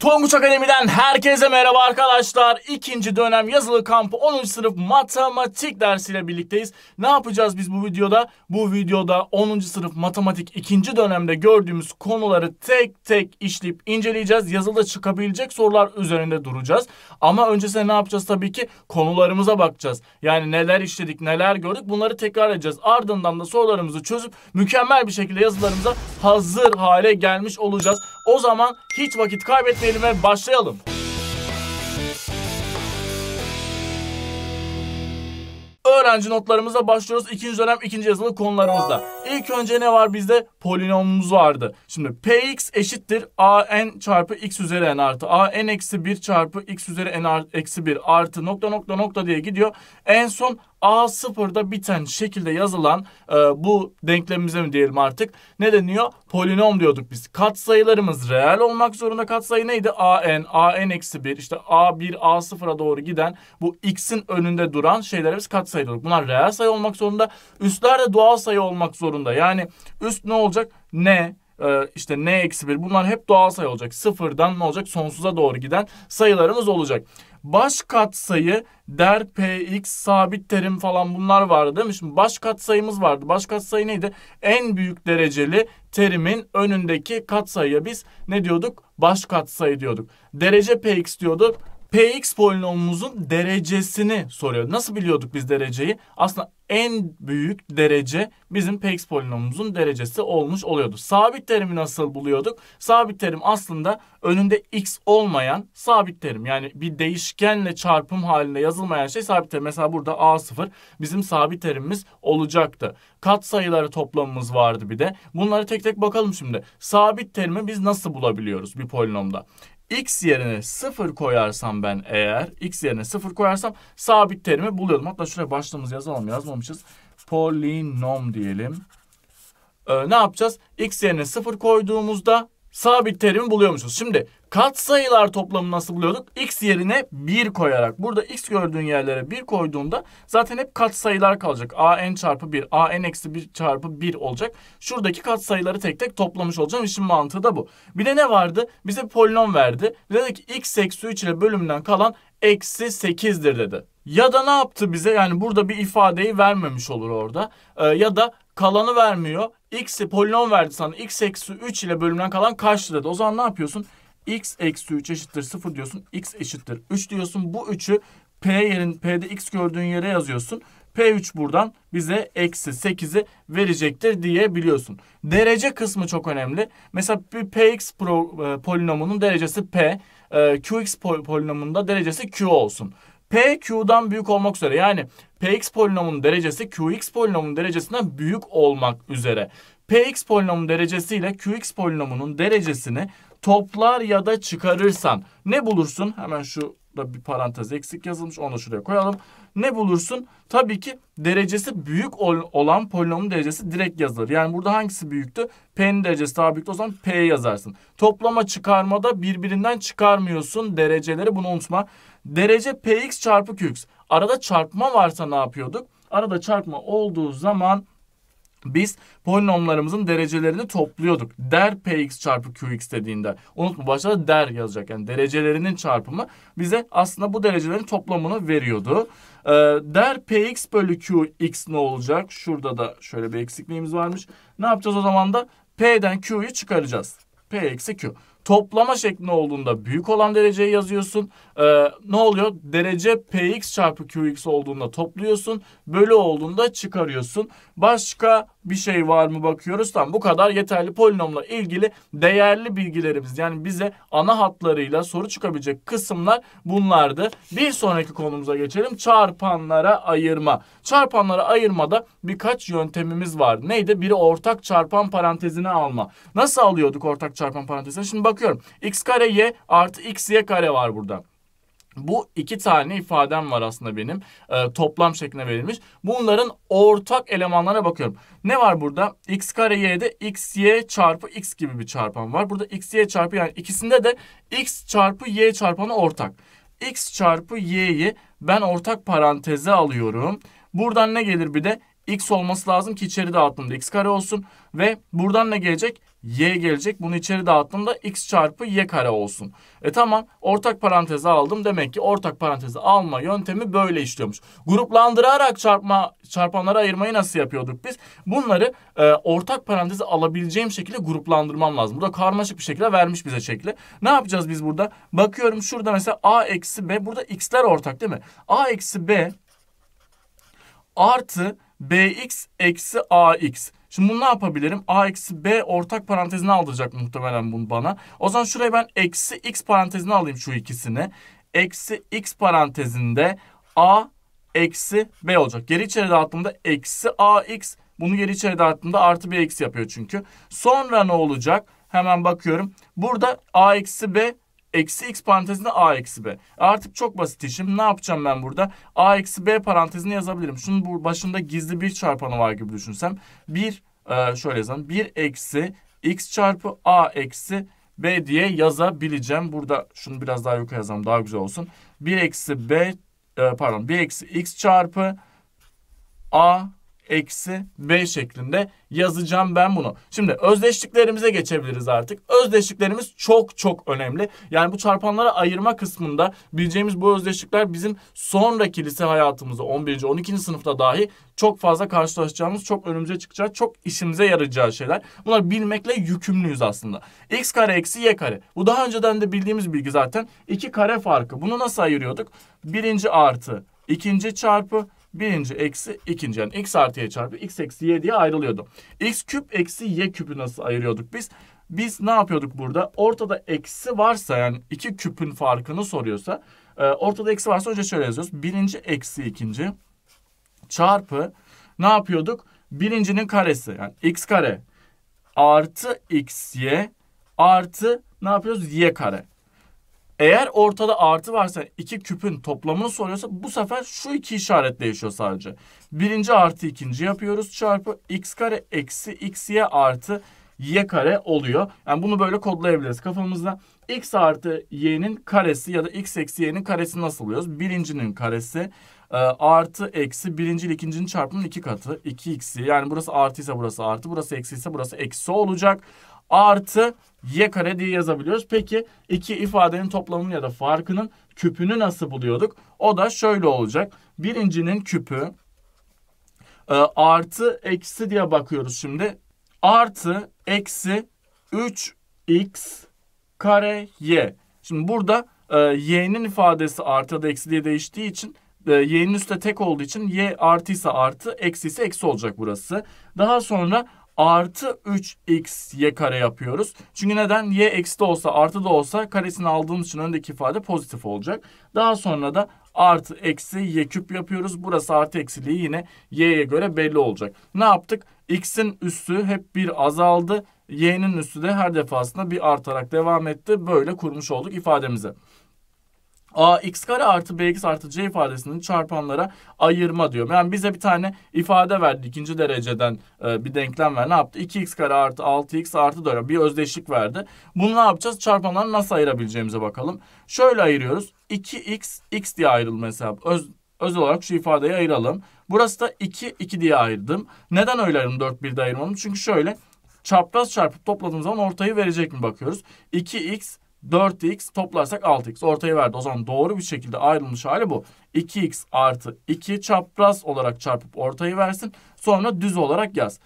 Tonguç Akademi'den herkese merhaba arkadaşlar. İkinci dönem yazılı kampı 10. sınıf matematik dersiyle birlikteyiz. Ne yapacağız biz bu videoda? Bu videoda 10. sınıf matematik ikinci dönemde gördüğümüz konuları tek tek işleyip inceleyeceğiz. Yazılıda çıkabilecek sorular üzerinde duracağız. Ama öncesinde ne yapacağız tabii ki? Konularımıza bakacağız. Yani neler işledik, neler gördük bunları tekrar edeceğiz. Ardından da sorularımızı çözüp mükemmel bir şekilde yazılarımıza hazır hale gelmiş olacağız. O zaman hiç vakit kaybetmeyelim ve başlayalım. Öğrenci notlarımıza başlıyoruz. İkinci dönem ikinci yazılı konularımızda. İlk önce ne var bizde? Polinomumuz vardı. Şimdi px eşittir an çarpı x üzeri n artı an eksi 1 çarpı x üzeri n eksi 1 artı nokta nokta nokta diye gidiyor. En son a sıfırda biten şekilde yazılan e, bu denklemimize mi diyelim artık ne deniyor? Polinom diyorduk biz. Katsayılarımız reel olmak zorunda. Katsayı neydi? an, an eksi 1 işte a1, a sıfıra doğru giden bu x'in önünde duran şeylere biz katsayı diyorduk. Bunlar reel sayı olmak zorunda. Üstler de doğal sayı olmak zorunda. Yani üst ne olacak? Ne, e, işte n eksi 1 bunlar hep doğal sayı olacak. Sıfırdan ne olacak? Sonsuza doğru giden sayılarımız olacak. Baş katsayı der px sabit terim falan bunlar vardı değil mi? Şimdi baş katsayımız vardı. Baş katsayı neydi? En büyük dereceli terimin önündeki katsayıya biz ne diyorduk? Baş katsayı diyorduk. Derece px diyorduk. Px polinomumuzun derecesini soruyor. Nasıl biliyorduk biz dereceyi? Aslında en büyük derece bizim Px polinomumuzun derecesi olmuş oluyordu. Sabit terimi nasıl buluyorduk? Sabit terim aslında önünde x olmayan sabit terim. Yani bir değişkenle çarpım halinde yazılmayan şey sabit terim. Mesela burada a0 bizim sabit terimimiz olacaktı. Kat sayıları toplamımız vardı bir de. Bunları tek tek bakalım şimdi. Sabit terimi biz nasıl bulabiliyoruz bir polinomda? X yerine 0 koyarsam ben eğer x yerine 0 koyarsam sabit terimi buluyordum. Hatta şuraya başlığımızı yazalım yazmamışız. Polinom diyelim. Ee, ne yapacağız? x yerine 0 koyduğumuzda sabit terimi buluyormuşuz. Şimdi kat sayılar toplamı nasıl buluyorduk? X yerine 1 koyarak. Burada X gördüğün yerlere 1 koyduğunda zaten hep kat sayılar kalacak. A n çarpı 1, A n eksi 1 çarpı 1 olacak. Şuradaki kat sayıları tek tek toplamış olacağım. İşin mantığı da bu. Bir de ne vardı? Bize polinom verdi. Dedi ki X eksi 3 ile bölümünden kalan eksi 8'dir dedi. Ya da ne yaptı bize? Yani burada bir ifadeyi vermemiş olur orada. Ee, ya da kalanı vermiyor. X polinom verdi sana. X eksi 3 ile bölümden kalan kaçtır dedi. O zaman ne yapıyorsun? X eksi 3 eşittir 0 diyorsun. X eşittir 3 diyorsun. Bu 3'ü P yerin P'de X gördüğün yere yazıyorsun. P3 buradan bize eksi 8'i verecektir diyebiliyorsun. Derece kısmı çok önemli. Mesela bir Px pro, e, polinomunun derecesi P. E, Qx polinomunda derecesi Q olsun. P Q'dan büyük olmak üzere yani Px polinomunun derecesi Qx polinomunun derecesinden büyük olmak üzere. Px polinomunun derecesi ile Qx polinomunun derecesini toplar ya da çıkarırsan ne bulursun? Hemen şu da bir parantez eksik yazılmış onu şuraya koyalım. Ne bulursun? Tabii ki derecesi büyük olan polinomun derecesi direkt yazılır. Yani burada hangisi büyüktü? P'nin derecesi daha büyük o zaman P yazarsın. Toplama çıkarmada birbirinden çıkarmıyorsun dereceleri bunu unutma. Derece Px çarpı Qx. Arada çarpma varsa ne yapıyorduk? Arada çarpma olduğu zaman biz polinomlarımızın derecelerini topluyorduk. Der px çarpı qx dediğinde. Unutma başta der yazacak. Yani derecelerinin çarpımı bize aslında bu derecelerin toplamını veriyordu. Ee, der px bölü qx ne olacak? Şurada da şöyle bir eksikliğimiz varmış. Ne yapacağız o zaman da? P'den q'yu çıkaracağız. P eksi Q. Toplama şeklinde olduğunda büyük olan dereceyi yazıyorsun. Ee, ne oluyor? Derece Px çarpı Qx olduğunda topluyorsun. Bölü olduğunda çıkarıyorsun. Başka bir şey var mı bakıyoruz. Tamam bu kadar yeterli polinomla ilgili değerli bilgilerimiz. Yani bize ana hatlarıyla soru çıkabilecek kısımlar bunlardı. Bir sonraki konumuza geçelim. Çarpanlara ayırma. Çarpanlara ayırmada birkaç yöntemimiz var. Neydi? Biri ortak çarpan parantezine alma. Nasıl alıyorduk ortak çarpan parantezine? Şimdi bakıyorum. x kare y artı x y kare var burada. Bu iki tane ifadem var aslında benim. E, toplam şeklinde verilmiş. Bunların ortak elemanlarına bakıyorum. Ne var burada? x kare y'de x y çarpı x gibi bir çarpan var. Burada x y çarpı yani ikisinde de x çarpı y çarpanı ortak. x çarpı y'yi ben ortak paranteze alıyorum. Buradan ne gelir bir de? x olması lazım ki içeri dağıttığımda x kare olsun. Ve buradan ne gelecek? Y gelecek. Bunu içeri dağıttığımda x çarpı y kare olsun. E tamam ortak paranteze aldım. Demek ki ortak parantezi alma yöntemi böyle işliyormuş. Gruplandırarak çarpma çarpanları ayırmayı nasıl yapıyorduk biz? Bunları e, ortak paranteze alabileceğim şekilde gruplandırmam lazım. Burada karmaşık bir şekilde vermiş bize şekli. Ne yapacağız biz burada? Bakıyorum şurada mesela a eksi b. Burada x'ler ortak değil mi? a eksi b artı bx eksi ax. Şimdi bunu ne yapabilirim? A eksi B ortak parantezine aldıracak muhtemelen bunu bana. O zaman şuraya ben eksi x parantezine alayım şu ikisini. Eksi x parantezinde A eksi B olacak. Geri içeri dağıttığımda eksi AX. Bunu geri içeri dağıttığımda artı B eksi yapıyor çünkü. Sonra ne olacak? Hemen bakıyorum. Burada A eksi B eksi x parantezinde a eksi b. Artık çok basit işim. Ne yapacağım ben burada? a eksi b parantezini yazabilirim. Şunun bu başında gizli bir çarpanı var gibi düşünsem. 1 e, şöyle yazalım. 1 eksi x çarpı a eksi b diye yazabileceğim. Burada şunu biraz daha yukarı yazalım daha güzel olsun. 1 eksi b e, pardon 1 eksi x çarpı a eksi b şeklinde yazacağım ben bunu. Şimdi özdeşliklerimize geçebiliriz artık. Özdeşliklerimiz çok çok önemli. Yani bu çarpanlara ayırma kısmında bileceğimiz bu özdeşlikler bizim sonraki lise hayatımızda 11. 12. sınıfta dahi çok fazla karşılaşacağımız, çok önümüze çıkacağı, çok işimize yarayacağı şeyler. Bunlar bilmekle yükümlüyüz aslında. x kare eksi y kare. Bu daha önceden de bildiğimiz bilgi zaten. İki kare farkı. Bunu nasıl ayırıyorduk? Birinci artı ikinci çarpı birinci eksi ikinci yani x artı y çarpı x eksi y diye ayrılıyordu. x küp eksi y küpü nasıl ayırıyorduk biz? Biz ne yapıyorduk burada? Ortada eksi varsa yani iki küpün farkını soruyorsa e, ortada eksi varsa önce şöyle yazıyoruz. Birinci eksi ikinci çarpı ne yapıyorduk? Birincinin karesi yani x kare artı x y artı ne yapıyoruz? y kare. Eğer ortada artı varsa iki küpün toplamını soruyorsa bu sefer şu iki işaret değişiyor sadece. Birinci artı ikinci yapıyoruz çarpı x kare eksi x y artı y kare oluyor. Yani bunu böyle kodlayabiliriz kafamızda. x artı y'nin karesi ya da x eksi y'nin karesi nasıl buluyoruz? Birincinin karesi e, artı eksi birinci ile ikincinin çarpımının iki katı. 2x'i yani burası artı ise burası artı. Burası eksi ise burası eksi olacak artı y kare diye yazabiliyoruz. Peki iki ifadenin toplamını ya da farkının küpünü nasıl buluyorduk? O da şöyle olacak. Birincinin küpü e, artı eksi diye bakıyoruz şimdi. Artı eksi 3x kare y. Şimdi burada e, y'nin ifadesi artı da eksi diye değiştiği için e, y'nin üstte tek olduğu için y artıysa artı eksi ise eksi olacak burası. Daha sonra artı 3x y kare yapıyoruz. Çünkü neden? Y eksi de olsa artı da olsa karesini aldığımız için öndeki ifade pozitif olacak. Daha sonra da artı eksi y küp yapıyoruz. Burası artı eksiliği yine y'ye göre belli olacak. Ne yaptık? X'in üssü hep bir azaldı. Y'nin üssü de her defasında bir artarak devam etti. Böyle kurmuş olduk ifademizi a x kare artı bx artı c ifadesinin çarpanlara ayırma diyor. Yani bize bir tane ifade verdi ikinci dereceden e, bir denklem ver. Ne yaptı? 2x kare artı 6x artı 4 bir özdeşlik verdi. Bunu ne yapacağız? Çarpanları nasıl ayırabileceğimize bakalım. Şöyle ayırıyoruz. 2x x diye ayrıldı mesela. Öz, özel olarak şu ifadeyi ayıralım. Burası da 2 2 diye ayırdım. Neden öyle ayırdım 4 1'de ayırmadım? Çünkü şöyle çapraz çarpıp topladığımız zaman ortayı verecek mi bakıyoruz. 2x 4x toplarsak 6x ortaya verdi. O zaman doğru bir şekilde ayrılmış hali bu. 2x artı 2 çapraz olarak çarpıp ortayı versin. Sonra düz olarak yaz.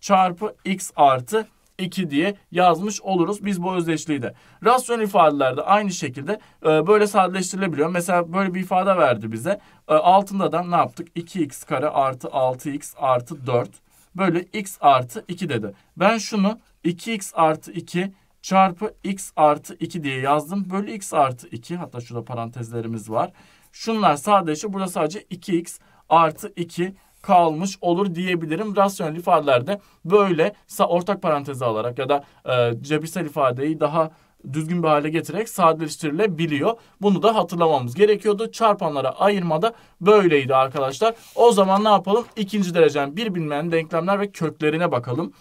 Çarpı x artı 2 diye yazmış oluruz biz bu özdeşliği de. Rasyonel ifadelerde aynı şekilde e, böyle sadeleştirilebiliyor. Mesela böyle bir ifade verdi bize. E, altında da ne yaptık? 2x kare artı 6x artı 4 böyle x artı 2 dedi. Ben şunu 2x artı 2 çarpı x artı 2 diye yazdım. Bölü x artı 2 hatta şurada parantezlerimiz var. Şunlar sadece burada sadece 2x artı 2 kalmış olur diyebilirim. Rasyonel ifadelerde böyle ortak parantezi alarak ya da e, cebirsel ifadeyi daha düzgün bir hale getirerek sadeleştirilebiliyor. Bunu da hatırlamamız gerekiyordu. Çarpanlara ayırmada böyleydi arkadaşlar. O zaman ne yapalım? İkinci derecen bir bilmeyen denklemler ve köklerine bakalım.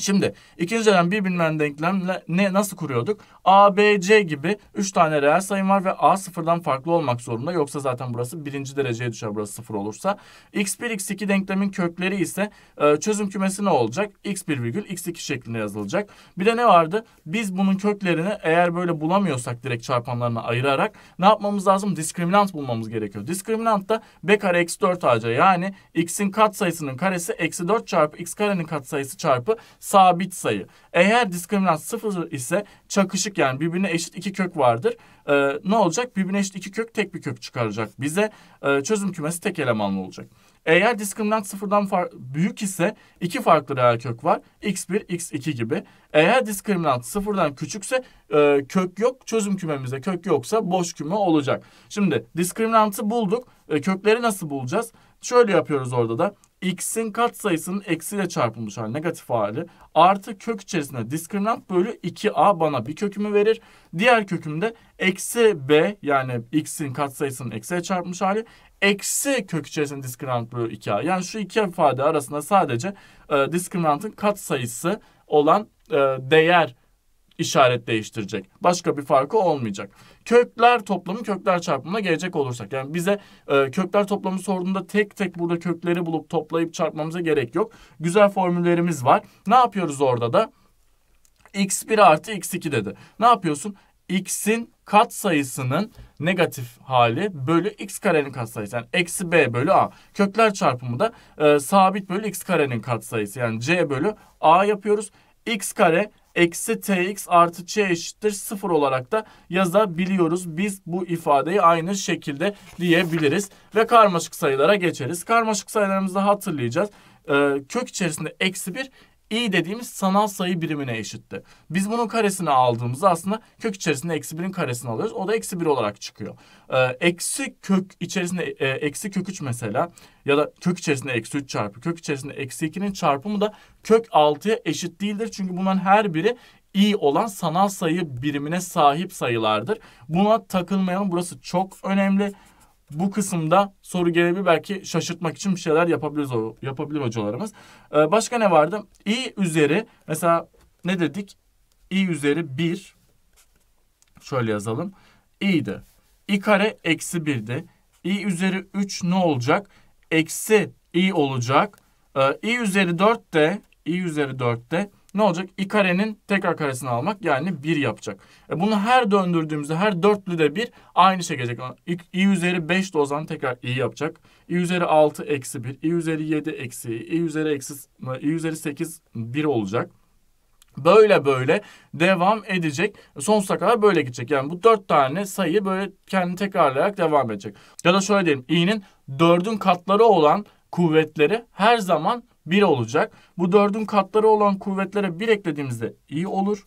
Şimdi ikinci dönem bir bilinen denklemle ne nasıl kuruyorduk? A, B, C gibi 3 tane reel sayım var ve A sıfırdan farklı olmak zorunda. Yoksa zaten burası birinci dereceye düşer burası sıfır olursa. X1, X2 denklemin kökleri ise e, çözüm kümesi ne olacak? X1 virgül X2 şeklinde yazılacak. Bir de ne vardı? Biz bunun köklerini eğer böyle bulamıyorsak direkt çarpanlarına ayırarak ne yapmamız lazım? Diskriminant bulmamız gerekiyor. Diskriminant da B kare eksi 4 AC yani X'in kat sayısının karesi eksi 4 çarpı X karenin kat sayısı çarpı sabit sayı. Eğer diskriminant sıfır ise çakışık yani birbirine eşit iki kök vardır. Ee, ne olacak? Birbirine eşit iki kök tek bir kök çıkaracak. Bize e, çözüm kümesi tek elemanlı olacak. Eğer diskriminant sıfırdan büyük ise iki farklı reel kök var. x1, x2 gibi. Eğer diskriminant sıfırdan küçükse e, kök yok. Çözüm kümemizde kök yoksa boş küme olacak. Şimdi diskriminantı bulduk. E, kökleri nasıl bulacağız? Şöyle yapıyoruz orada da x'in katsayısının eksiyle çarpılmış hali negatif hali artı kök içerisinde diskriminant bölü 2a bana bir kökümü verir. Diğer kökümde eksi b yani x'in katsayısının eksiyle çarpılmış hali eksi kök içerisinde diskriminant bölü 2a. Yani şu iki ifade arasında sadece e, diskriminantın katsayısı olan e, değer işaret değiştirecek. Başka bir farkı olmayacak. Kökler toplamı kökler çarpımına gelecek olursak. Yani bize e, kökler toplamı sorduğunda tek tek burada kökleri bulup toplayıp çarpmamıza gerek yok. Güzel formüllerimiz var. Ne yapıyoruz orada da? x1 artı x2 dedi. Ne yapıyorsun? x'in kat sayısının negatif hali bölü x karenin katsayısı. Yani eksi b bölü a. Kökler çarpımı da e, sabit bölü x karenin katsayısı. Yani c bölü a yapıyoruz. x kare eksi tx artı ç eşittir sıfır olarak da yazabiliyoruz. Biz bu ifadeyi aynı şekilde diyebiliriz. Ve karmaşık sayılara geçeriz. Karmaşık sayılarımızı hatırlayacağız. Ee, kök içerisinde eksi bir i dediğimiz sanal sayı birimine eşitti. Biz bunun karesini aldığımızda aslında kök içerisinde eksi birin karesini alıyoruz. O da eksi bir olarak çıkıyor. Ee, eksi kök içerisinde e, eksi kök üç mesela ya da kök içerisinde eksi üç çarpı kök içerisinde eksi ikinin çarpımı da kök altıya eşit değildir. Çünkü bunların her biri i olan sanal sayı birimine sahip sayılardır. Buna takılmayalım. Burası çok önemli bu kısımda soru gelebilir belki şaşırtmak için bir şeyler yapabiliriz o yapabilir hocalarımız. Ee, başka ne vardı? i üzeri mesela ne dedik? i üzeri 1 şöyle yazalım. i'di. i kare eksi 1'di. i üzeri 3 ne olacak? Eksi i olacak. Ee, i üzeri 4 de i üzeri 4 de ne olacak? i karenin tekrar karesini almak yani 1 yapacak. E bunu her döndürdüğümüzde her dörtlü de 1 aynı şey gelecek. i, i üzeri 5 de o zaman tekrar i yapacak. i üzeri 6 eksi 1, i üzeri 7 eksi, i üzeri eksi, i üzeri 8 1 olacak. Böyle böyle devam edecek. Sonsuza kadar böyle gidecek. Yani bu dört tane sayı böyle kendini tekrarlayarak devam edecek. Ya da şöyle diyelim. i'nin dördün katları olan kuvvetleri her zaman 1 olacak. Bu 4'ün katları olan kuvvetlere 1 eklediğimizde i olur.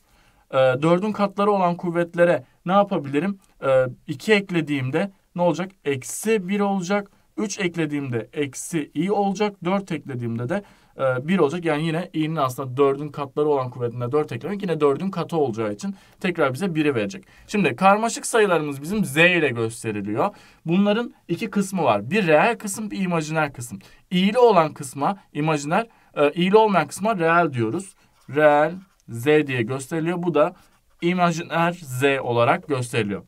E, ee, 4'ün katları olan kuvvetlere ne yapabilirim? E, ee, 2 eklediğimde ne olacak? Eksi 1 olacak. 3 eklediğimde eksi i olacak. 4 eklediğimde de e, 1 olacak. Yani yine i'nin aslında 4'ün katları olan kuvvetine 4 eklemek yine 4'ün katı olacağı için tekrar bize 1'i verecek. Şimdi karmaşık sayılarımız bizim z ile gösteriliyor. Bunların iki kısmı var. Bir reel kısım, bir imajiner kısım. İyili olan kısma imajiner, e, iyili olmayan kısma reel diyoruz. Reel z diye gösteriliyor. Bu da imajiner z olarak gösteriliyor.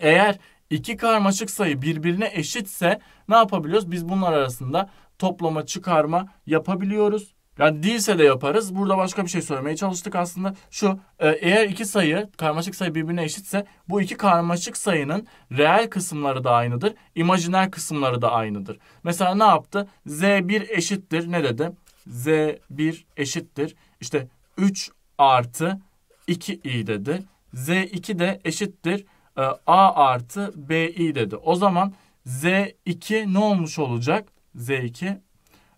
Eğer iki karmaşık sayı birbirine eşitse ne yapabiliyoruz? Biz bunlar arasında toplama, çıkarma yapabiliyoruz. Yani değilse de yaparız. Burada başka bir şey söylemeye çalıştık aslında. Şu e, eğer iki sayı karmaşık sayı birbirine eşitse bu iki karmaşık sayının reel kısımları da aynıdır. imajiner kısımları da aynıdır. Mesela ne yaptı? Z1 eşittir ne dedi? Z1 eşittir. İşte 3 artı 2i dedi. Z2 de eşittir e, A artı BI dedi. O zaman Z2 ne olmuş olacak? Z2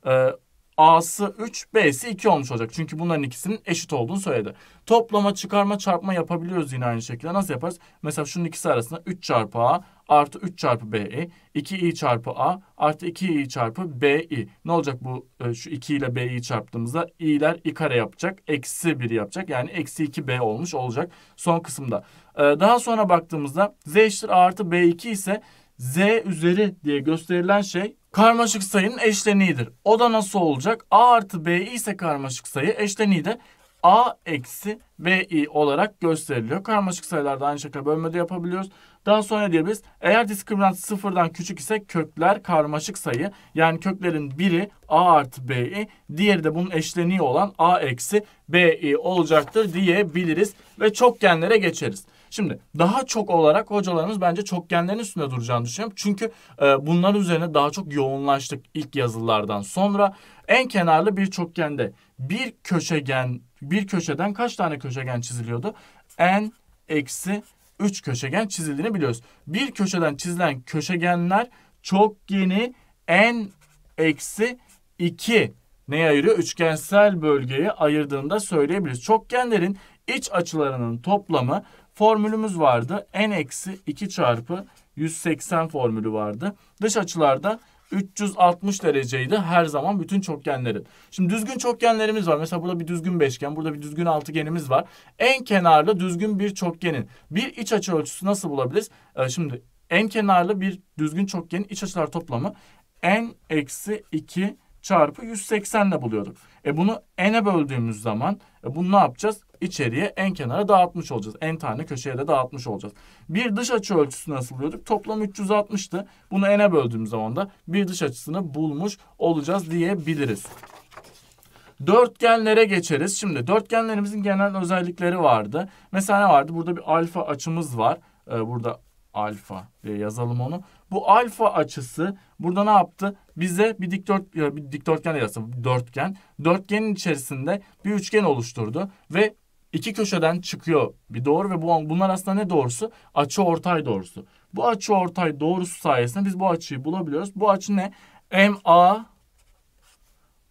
e, A'sı 3, B'si 2 olmuş olacak. Çünkü bunların ikisinin eşit olduğunu söyledi. Toplama, çıkarma, çarpma yapabiliyoruz yine aynı şekilde. Nasıl yaparız? Mesela şunun ikisi arasında 3 çarpı A artı 3 çarpı B'i, 2i çarpı A artı 2i çarpı B'i. Ne olacak bu e, şu 2 ile B'yi çarptığımızda i'ler i kare yapacak. Eksi 1 yapacak. Yani eksi 2B olmuş olacak son kısımda. E, daha sonra baktığımızda Z eşittir A artı B2 ise Z üzeri diye gösterilen şey karmaşık sayının eşleniğidir. O da nasıl olacak? A artı B ise karmaşık sayı eşleniği de A eksi BI olarak gösteriliyor. Karmaşık sayılarda aynı şekilde bölmede yapabiliyoruz. Daha sonra ne diyebiliriz? Eğer diskriminant sıfırdan küçük ise kökler karmaşık sayı. Yani köklerin biri A artı BI, diğeri de bunun eşleniği olan A eksi BI olacaktır diyebiliriz. Ve çokgenlere geçeriz. Şimdi daha çok olarak hocalarımız bence çokgenlerin üstünde duracağını düşünüyorum. Çünkü e, bunların üzerine daha çok yoğunlaştık ilk yazılardan sonra. En kenarlı bir çokgende bir köşegen, bir köşeden kaç tane köşegen çiziliyordu? n eksi 3 köşegen çizildiğini biliyoruz. Bir köşeden çizilen köşegenler çokgeni n eksi 2 neye ayırıyor? Üçgensel bölgeye ayırdığında söyleyebiliriz. Çokgenlerin iç açılarının toplamı formülümüz vardı. n eksi 2 çarpı 180 formülü vardı. Dış açılarda 360 dereceydi her zaman bütün çokgenlerin. Şimdi düzgün çokgenlerimiz var. Mesela burada bir düzgün beşgen, burada bir düzgün altıgenimiz var. En kenarlı düzgün bir çokgenin bir iç açı ölçüsü nasıl bulabiliriz? Ee, şimdi en kenarlı bir düzgün çokgenin iç açılar toplamı n eksi 2 çarpı 180 ile buluyorduk. E bunu n'e böldüğümüz zaman e bunu ne yapacağız? İçeriye en kenara dağıtmış olacağız. En tane köşeye de dağıtmış olacağız. Bir dış açı ölçüsü nasıl buluyorduk? Toplam 360'tı. Bunu n'e böldüğümüz zaman da bir dış açısını bulmuş olacağız diyebiliriz. Dörtgenlere geçeriz. Şimdi dörtgenlerimizin genel özellikleri vardı. Mesela ne vardı? Burada bir alfa açımız var. Ee, burada alfa diye yazalım onu. Bu alfa açısı burada ne yaptı? Bize bir dikdört bir dikdörtgen yazdı. Dörtgen. Dörtgenin içerisinde bir üçgen oluşturdu ve iki köşeden çıkıyor bir doğru ve bu bunlar aslında ne doğrusu? Açı ortay doğrusu. Bu açı ortay doğrusu sayesinde biz bu açıyı bulabiliyoruz. Bu açı ne? MA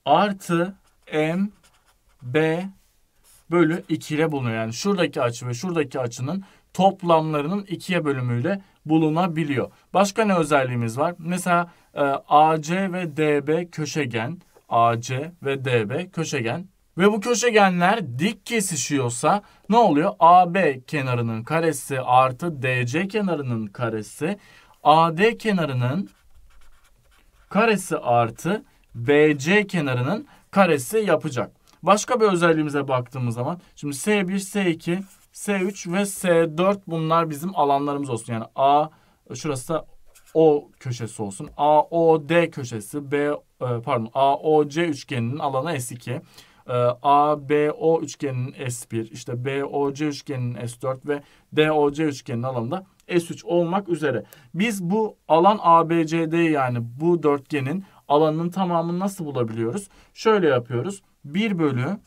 artı MB bölü 2 ile bulunuyor. Yani şuradaki açı ve şuradaki açının toplamlarının ikiye bölümüyle bulunabiliyor. Başka ne özelliğimiz var? Mesela e, AC ve DB köşegen, AC ve DB köşegen ve bu köşegenler dik kesişiyorsa ne oluyor? AB kenarının karesi artı DC kenarının karesi AD kenarının karesi artı BC kenarının karesi yapacak. Başka bir özelliğimize baktığımız zaman şimdi S1, S2, S3 ve S4 bunlar bizim alanlarımız olsun. Yani A şurası da O köşesi olsun. AOD köşesi B e, pardon AOC üçgeninin alanı S2. E, ABO üçgeninin S1, işte BOC üçgeninin S4 ve DOC üçgeninin alanında S3 olmak üzere. Biz bu alan ABCD yani bu dörtgenin alanının tamamını nasıl bulabiliyoruz? Şöyle yapıyoruz. 1 bölü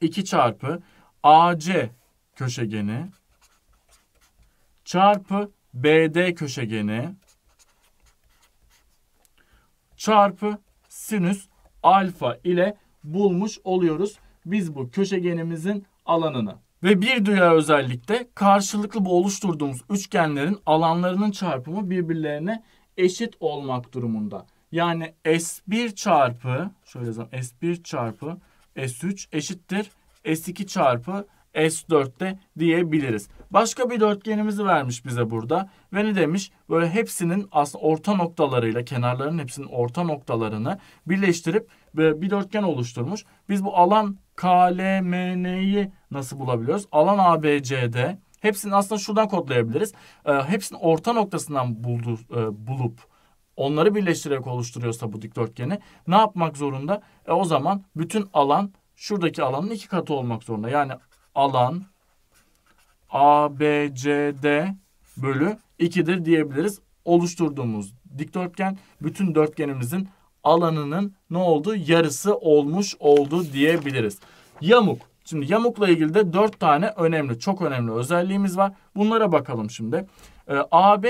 2 çarpı AC köşegeni çarpı BD köşegeni çarpı sinüs alfa ile bulmuş oluyoruz biz bu köşegenimizin alanını. Ve bir diğer özellikle karşılıklı bu oluşturduğumuz üçgenlerin alanlarının çarpımı birbirlerine eşit olmak durumunda. Yani S1 çarpı şöyle yazalım S1 çarpı S3 eşittir S2 çarpı S4'te diyebiliriz. Başka bir dörtgenimizi vermiş bize burada. Ve ne demiş? Böyle hepsinin aslında orta noktalarıyla kenarların hepsinin orta noktalarını birleştirip bir dörtgen oluşturmuş. Biz bu alan KLMN'yi nasıl bulabiliyoruz? Alan ABCD hepsini aslında şuradan kodlayabiliriz. Ee, hepsinin orta noktasından buldu, e, bulup onları birleştirerek oluşturuyorsa bu dikdörtgeni ne yapmak zorunda? E, o zaman bütün alan şuradaki alanın iki katı olmak zorunda. Yani alan ABCD bölü 2'dir diyebiliriz. Oluşturduğumuz dikdörtgen bütün dörtgenimizin alanının ne oldu? Yarısı olmuş oldu diyebiliriz. Yamuk. Şimdi yamukla ilgili de dört tane önemli, çok önemli özelliğimiz var. Bunlara bakalım şimdi. Ee, AB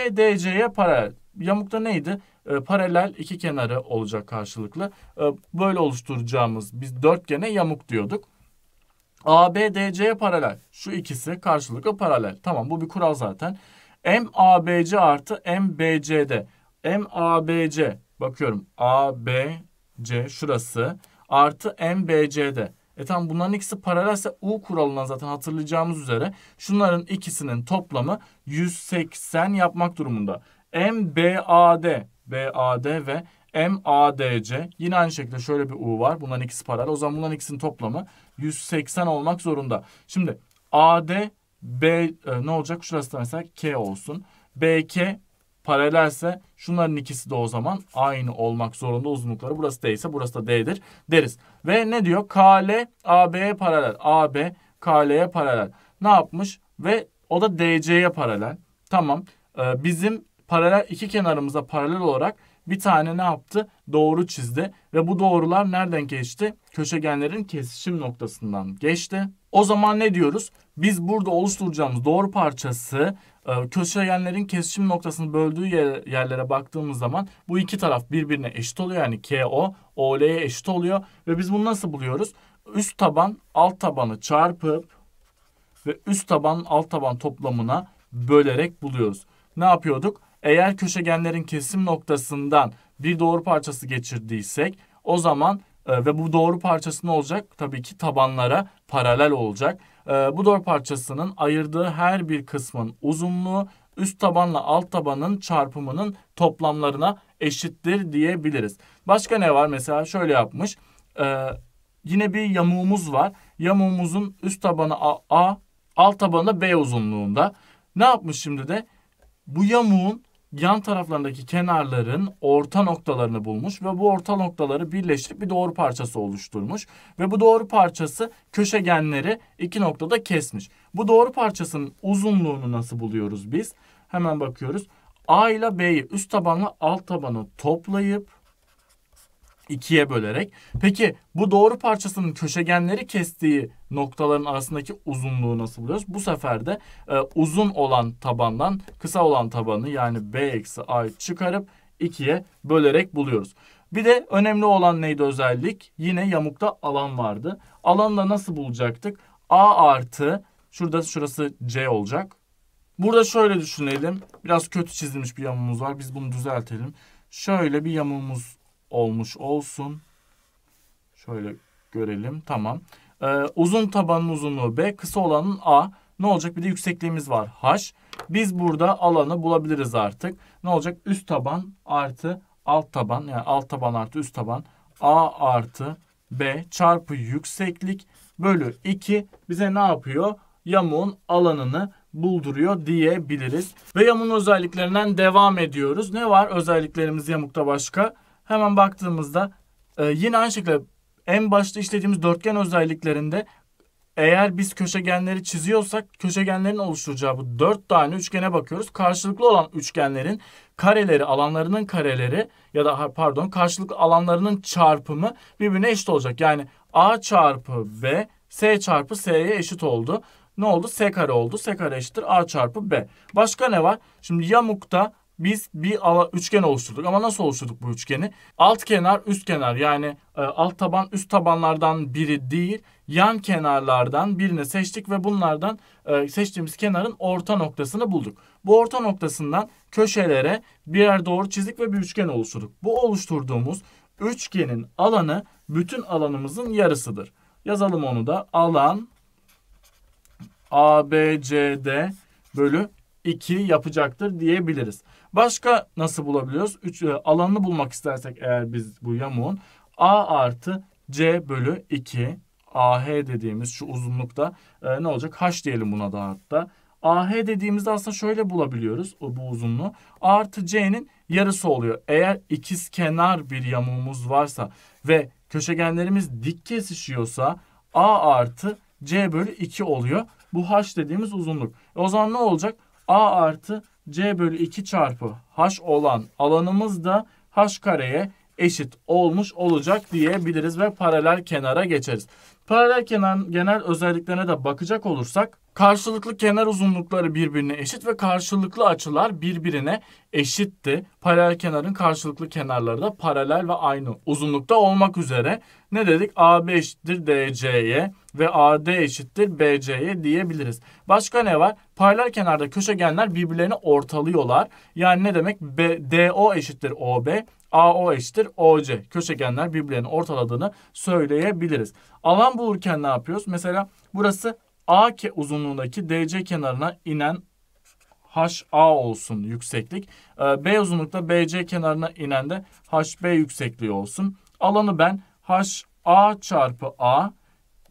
paralel. Yamukta neydi? Ee, paralel iki kenarı olacak karşılıklı. Ee, böyle oluşturacağımız biz dörtgene yamuk diyorduk. ABDC'ye paralel. Şu ikisi karşılıklı paralel. Tamam bu bir kural zaten. MABC artı MBC'de. MABC bakıyorum ABC şurası artı MBC'de. E tamam bunların ikisi paralelse U kuralından zaten hatırlayacağımız üzere şunların ikisinin toplamı 180 yapmak durumunda. MBAD, BAD ve MADC. Yine aynı şekilde şöyle bir U var. Bunların ikisi paralel. O zaman bunların ikisinin toplamı 180 olmak zorunda. Şimdi AD B e, ne olacak? Şurası da mesela K olsun. BK paralelse şunların ikisi de o zaman aynı olmak zorunda uzunlukları. Burası D ise burası da D'dir deriz. Ve ne diyor? KL AB'ye paralel. AB KL'ye paralel. Ne yapmış? Ve o da DC'ye paralel. Tamam. Ee, bizim paralel iki kenarımıza paralel olarak bir tane ne yaptı? Doğru çizdi ve bu doğrular nereden geçti? Köşegenlerin kesişim noktasından geçti. O zaman ne diyoruz? Biz burada oluşturacağımız doğru parçası e, köşegenlerin kesişim noktasını böldüğü yer, yerlere baktığımız zaman bu iki taraf birbirine eşit oluyor. Yani KO OL'ye eşit oluyor ve biz bunu nasıl buluyoruz? Üst taban alt tabanı çarpıp ve üst taban alt taban toplamına bölerek buluyoruz. Ne yapıyorduk? Eğer köşegenlerin kesim noktasından bir doğru parçası geçirdiysek o zaman e, ve bu doğru parçası ne olacak? Tabii ki tabanlara paralel olacak. E, bu doğru parçasının ayırdığı her bir kısmın uzunluğu üst tabanla alt tabanın çarpımının toplamlarına eşittir diyebiliriz. Başka ne var? Mesela şöyle yapmış. E, yine bir yamuğumuz var. Yamuğumuzun üst tabanı A, A alt tabanı B uzunluğunda. Ne yapmış şimdi de? Bu yamuğun yan taraflarındaki kenarların orta noktalarını bulmuş ve bu orta noktaları birleştirip bir doğru parçası oluşturmuş. Ve bu doğru parçası köşegenleri iki noktada kesmiş. Bu doğru parçasının uzunluğunu nasıl buluyoruz biz? Hemen bakıyoruz. A ile B'yi üst tabanla alt tabanı toplayıp ikiye bölerek. Peki bu doğru parçasının köşegenleri kestiği noktaların arasındaki uzunluğu nasıl buluyoruz? Bu sefer de e, uzun olan tabandan kısa olan tabanı yani b eksi a çıkarıp ikiye bölerek buluyoruz. Bir de önemli olan neydi özellik? Yine yamukta alan vardı. Alanı da nasıl bulacaktık? A artı şurada şurası C olacak. Burada şöyle düşünelim. Biraz kötü çizilmiş bir yamuğumuz var. Biz bunu düzeltelim. Şöyle bir yamuğumuz olmuş olsun. Şöyle görelim. Tamam. Ee, uzun tabanın uzunluğu B, kısa olanın A. Ne olacak? Bir de yüksekliğimiz var. H. Biz burada alanı bulabiliriz artık. Ne olacak? Üst taban artı alt taban. Yani alt taban artı üst taban. A artı B çarpı yükseklik bölü 2 bize ne yapıyor? Yamuğun alanını bulduruyor diyebiliriz. Ve yamuğun özelliklerinden devam ediyoruz. Ne var özelliklerimiz yamukta başka? Hemen baktığımızda e, yine aynı şekilde en başta işlediğimiz dörtgen özelliklerinde eğer biz köşegenleri çiziyorsak köşegenlerin oluşturacağı bu dört tane üçgene bakıyoruz. Karşılıklı olan üçgenlerin kareleri, alanlarının kareleri ya da pardon karşılıklı alanlarının çarpımı birbirine eşit olacak. Yani A çarpı B, S çarpı S'ye eşit oldu. Ne oldu? S kare oldu. S kare eşittir A çarpı B. Başka ne var? Şimdi yamukta biz bir üçgen oluşturduk. Ama nasıl oluşturduk bu üçgeni? Alt kenar, üst kenar yani e, alt taban, üst tabanlardan biri değil, yan kenarlardan birini seçtik ve bunlardan e, seçtiğimiz kenarın orta noktasını bulduk. Bu orta noktasından köşelere birer doğru çizdik ve bir üçgen oluşturduk. Bu oluşturduğumuz üçgenin alanı bütün alanımızın yarısıdır. Yazalım onu da. Alan ABCD bölü 2 yapacaktır diyebiliriz. Başka nasıl bulabiliyoruz? Üç, e, alanını bulmak istersek eğer biz bu yamuğun A artı C bölü 2 AH dediğimiz şu uzunlukta e, ne olacak? H diyelim buna da hatta. AH dediğimizde aslında şöyle bulabiliyoruz o bu uzunluğu. A artı C'nin yarısı oluyor. Eğer ikiz kenar bir yamuğumuz varsa ve köşegenlerimiz dik kesişiyorsa A artı C bölü 2 oluyor. Bu H dediğimiz uzunluk. E o zaman ne olacak? A artı C bölü 2 çarpı H olan alanımız da H kareye eşit olmuş olacak diyebiliriz ve paralel kenara geçeriz. Paralel kenarın genel özelliklerine de bakacak olursak karşılıklı kenar uzunlukları birbirine eşit ve karşılıklı açılar birbirine eşitti. Paralel kenarın karşılıklı kenarları da paralel ve aynı uzunlukta olmak üzere ne dedik? AB eşittir DC'ye ve AD eşittir BC'ye diyebiliriz. Başka ne var? Paralel kenarda köşegenler birbirlerini ortalıyorlar. Yani ne demek? B, DO eşittir OB, AO eşittir OC. Köşegenler birbirlerini ortaladığını söyleyebiliriz. Alan bulurken ne yapıyoruz? Mesela burası A uzunluğundaki DC kenarına inen HA olsun yükseklik. Ee, B uzunlukta BC kenarına inen de HB yüksekliği olsun. Alanı ben HA çarpı A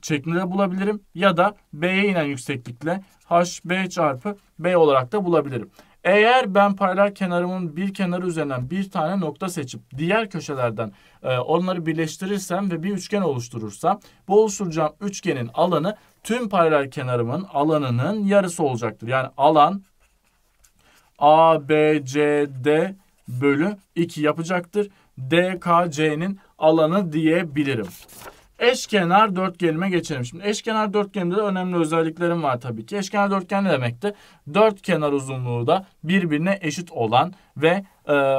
şeklinde bulabilirim. Ya da B'ye inen yükseklikle HB çarpı B olarak da bulabilirim. Eğer ben paralel kenarımın bir kenarı üzerinden bir tane nokta seçip diğer köşelerden e, onları birleştirirsem ve bir üçgen oluşturursam bu oluşturacağım üçgenin alanı tüm paralel kenarımın alanının yarısı olacaktır. Yani alan A, B, C, D bölü 2 yapacaktır. DKC'nin alanı diyebilirim. Eşkenar dörtgenime geçelim. Şimdi eşkenar dörtgenimde de önemli özelliklerim var tabii ki. Eşkenar dörtgen ne demekti? Dört kenar uzunluğu da birbirine eşit olan ve e,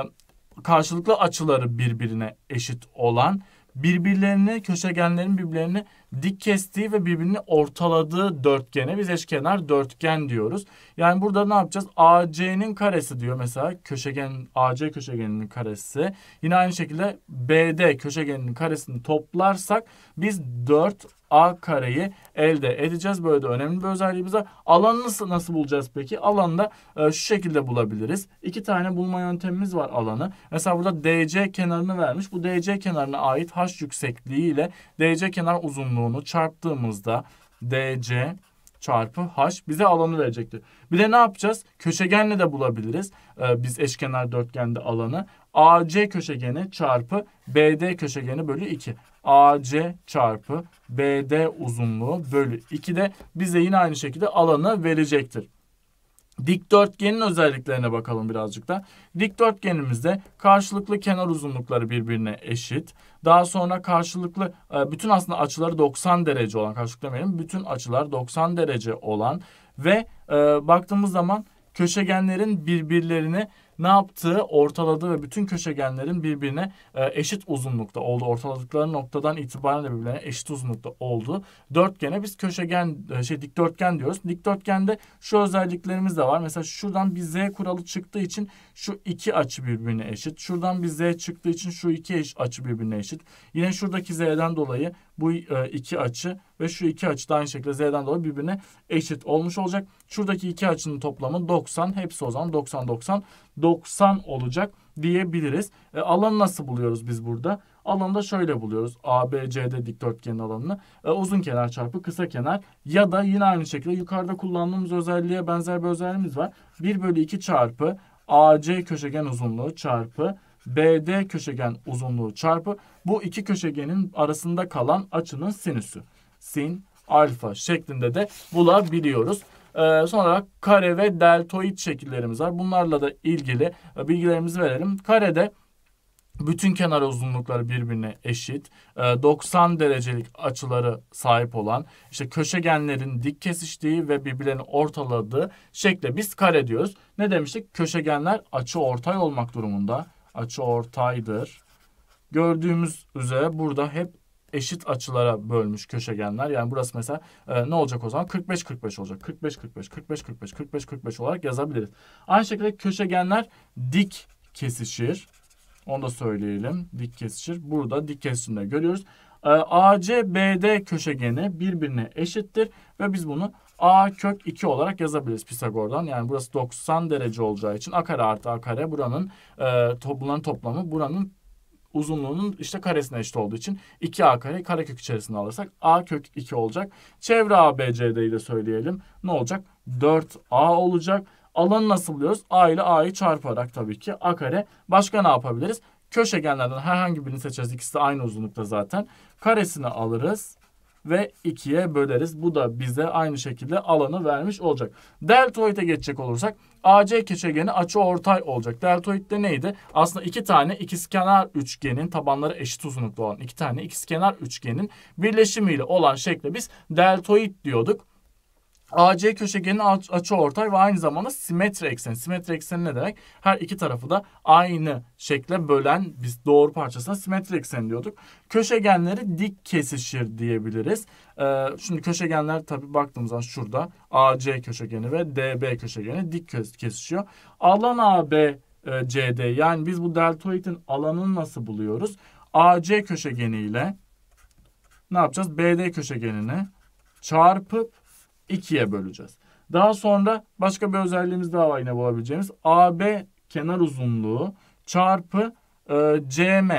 karşılıklı açıları birbirine eşit olan birbirlerini köşegenlerin birbirlerini dik kestiği ve birbirini ortaladığı dörtgene biz eşkenar dörtgen diyoruz. Yani burada ne yapacağız? AC'nin karesi diyor mesela köşegen AC köşegeninin karesi. Yine aynı şekilde BD köşegeninin karesini toplarsak biz 4 A kareyi elde edeceğiz. Böyle de önemli bir özelliğimiz var. Alanı nasıl, nasıl bulacağız peki? Alanı da e, şu şekilde bulabiliriz. İki tane bulma yöntemimiz var alanı. Mesela burada DC kenarını vermiş. Bu DC kenarına ait H yüksekliği ile DC kenar uzunluğunu çarptığımızda DC çarpı h bize alanı verecektir. Bir de ne yapacağız? Köşegenle de bulabiliriz. Ee, biz eşkenar dörtgende alanı. AC köşegeni çarpı BD köşegeni bölü 2. AC çarpı BD uzunluğu bölü 2 de bize yine aynı şekilde alanı verecektir. Dikdörtgenin özelliklerine bakalım birazcık da. Dikdörtgenimizde karşılıklı kenar uzunlukları birbirine eşit. Daha sonra karşılıklı e, bütün aslında açıları 90 derece olan karşılıklı demeyelim. Bütün açılar 90 derece olan ve e, baktığımız zaman köşegenlerin birbirlerini ne yaptığı ortaladığı ve bütün köşegenlerin birbirine e, eşit uzunlukta olduğu ortaladıkları noktadan itibaren de birbirine eşit uzunlukta olduğu dörtgene biz köşegen e, şey dikdörtgen diyoruz. Dikdörtgende şu özelliklerimiz de var. Mesela şuradan bir z kuralı çıktığı için şu iki açı birbirine eşit. Şuradan bir z çıktığı için şu iki açı birbirine eşit. Yine şuradaki z'den dolayı bu e, iki açı ve şu iki açı da aynı şekilde z'den dolayı birbirine eşit olmuş olacak. Şuradaki iki açının toplamı 90. Hepsi o zaman 90 90 90 olacak diyebiliriz. E, alanı nasıl buluyoruz biz burada? Alanı da şöyle buluyoruz. ABCD dikdörtgenin alanını. E, uzun kenar çarpı kısa kenar ya da yine aynı şekilde yukarıda kullandığımız özelliğe benzer bir özelliğimiz var. 1 bölü 2 çarpı AC köşegen uzunluğu çarpı BD köşegen uzunluğu çarpı bu iki köşegenin arasında kalan açının sinüsü. Sin alfa şeklinde de bulabiliyoruz. Ee, son olarak kare ve deltoid şekillerimiz var. Bunlarla da ilgili e, bilgilerimizi verelim. Karede bütün kenar uzunlukları birbirine eşit, 90 e, derecelik açıları sahip olan, işte köşegenlerin dik kesiştiği ve birbirlerini ortaladığı şekle biz kare diyoruz. Ne demiştik? Köşegenler açı ortay olmak durumunda. Açı ortaydır. Gördüğümüz üzere burada hep eşit açılara bölmüş köşegenler. Yani burası mesela e, ne olacak o zaman? 45 45 olacak. 45 45 45 45 45 45 olarak yazabiliriz. Aynı şekilde köşegenler dik kesişir. Onu da söyleyelim. Dik kesişir. Burada dik kesişimde görüyoruz. E, AC BD köşegeni birbirine eşittir ve biz bunu A kök 2 olarak yazabiliriz Pisagor'dan. Yani burası 90 derece olacağı için a kare artı a kare buranın e, to, toplamı buranın uzunluğunun işte karesine eşit olduğu için 2a kare karekök içerisinde alırsak a kök 2 olacak. Çevre ABCD'yi de söyleyelim. Ne olacak? 4a olacak. Alanı nasıl buluyoruz? A ile A'yı çarparak tabii ki A kare. Başka ne yapabiliriz? Köşegenlerden herhangi birini seçeriz. İkisi de aynı uzunlukta zaten. Karesini alırız ve 2'ye böleriz. Bu da bize aynı şekilde alanı vermiş olacak. Deltoide geçecek olursak AC köşegeni açı ortay olacak. Deltoid de neydi? Aslında iki tane ikizkenar üçgenin tabanları eşit uzunlukta olan iki tane ikizkenar üçgenin birleşimiyle olan şekle biz deltoid diyorduk. AC köşegenin açı ortay ve aynı zamanda simetri ekseni. Simetri ekseni ne demek? Her iki tarafı da aynı şekle bölen biz doğru parçasına simetri ekseni diyorduk. Köşegenleri dik kesişir diyebiliriz. Ee, şimdi köşegenler tabi baktığımız zaman şurada AC köşegeni ve DB köşegeni dik kesişiyor. Alan AB e, CD yani biz bu deltoidin alanını nasıl buluyoruz? AC köşegeni ile ne yapacağız? BD köşegenini çarpıp 2'ye böleceğiz. Daha sonra başka bir özelliğimiz daha var yine bulabileceğimiz. AB kenar uzunluğu çarpı e, CM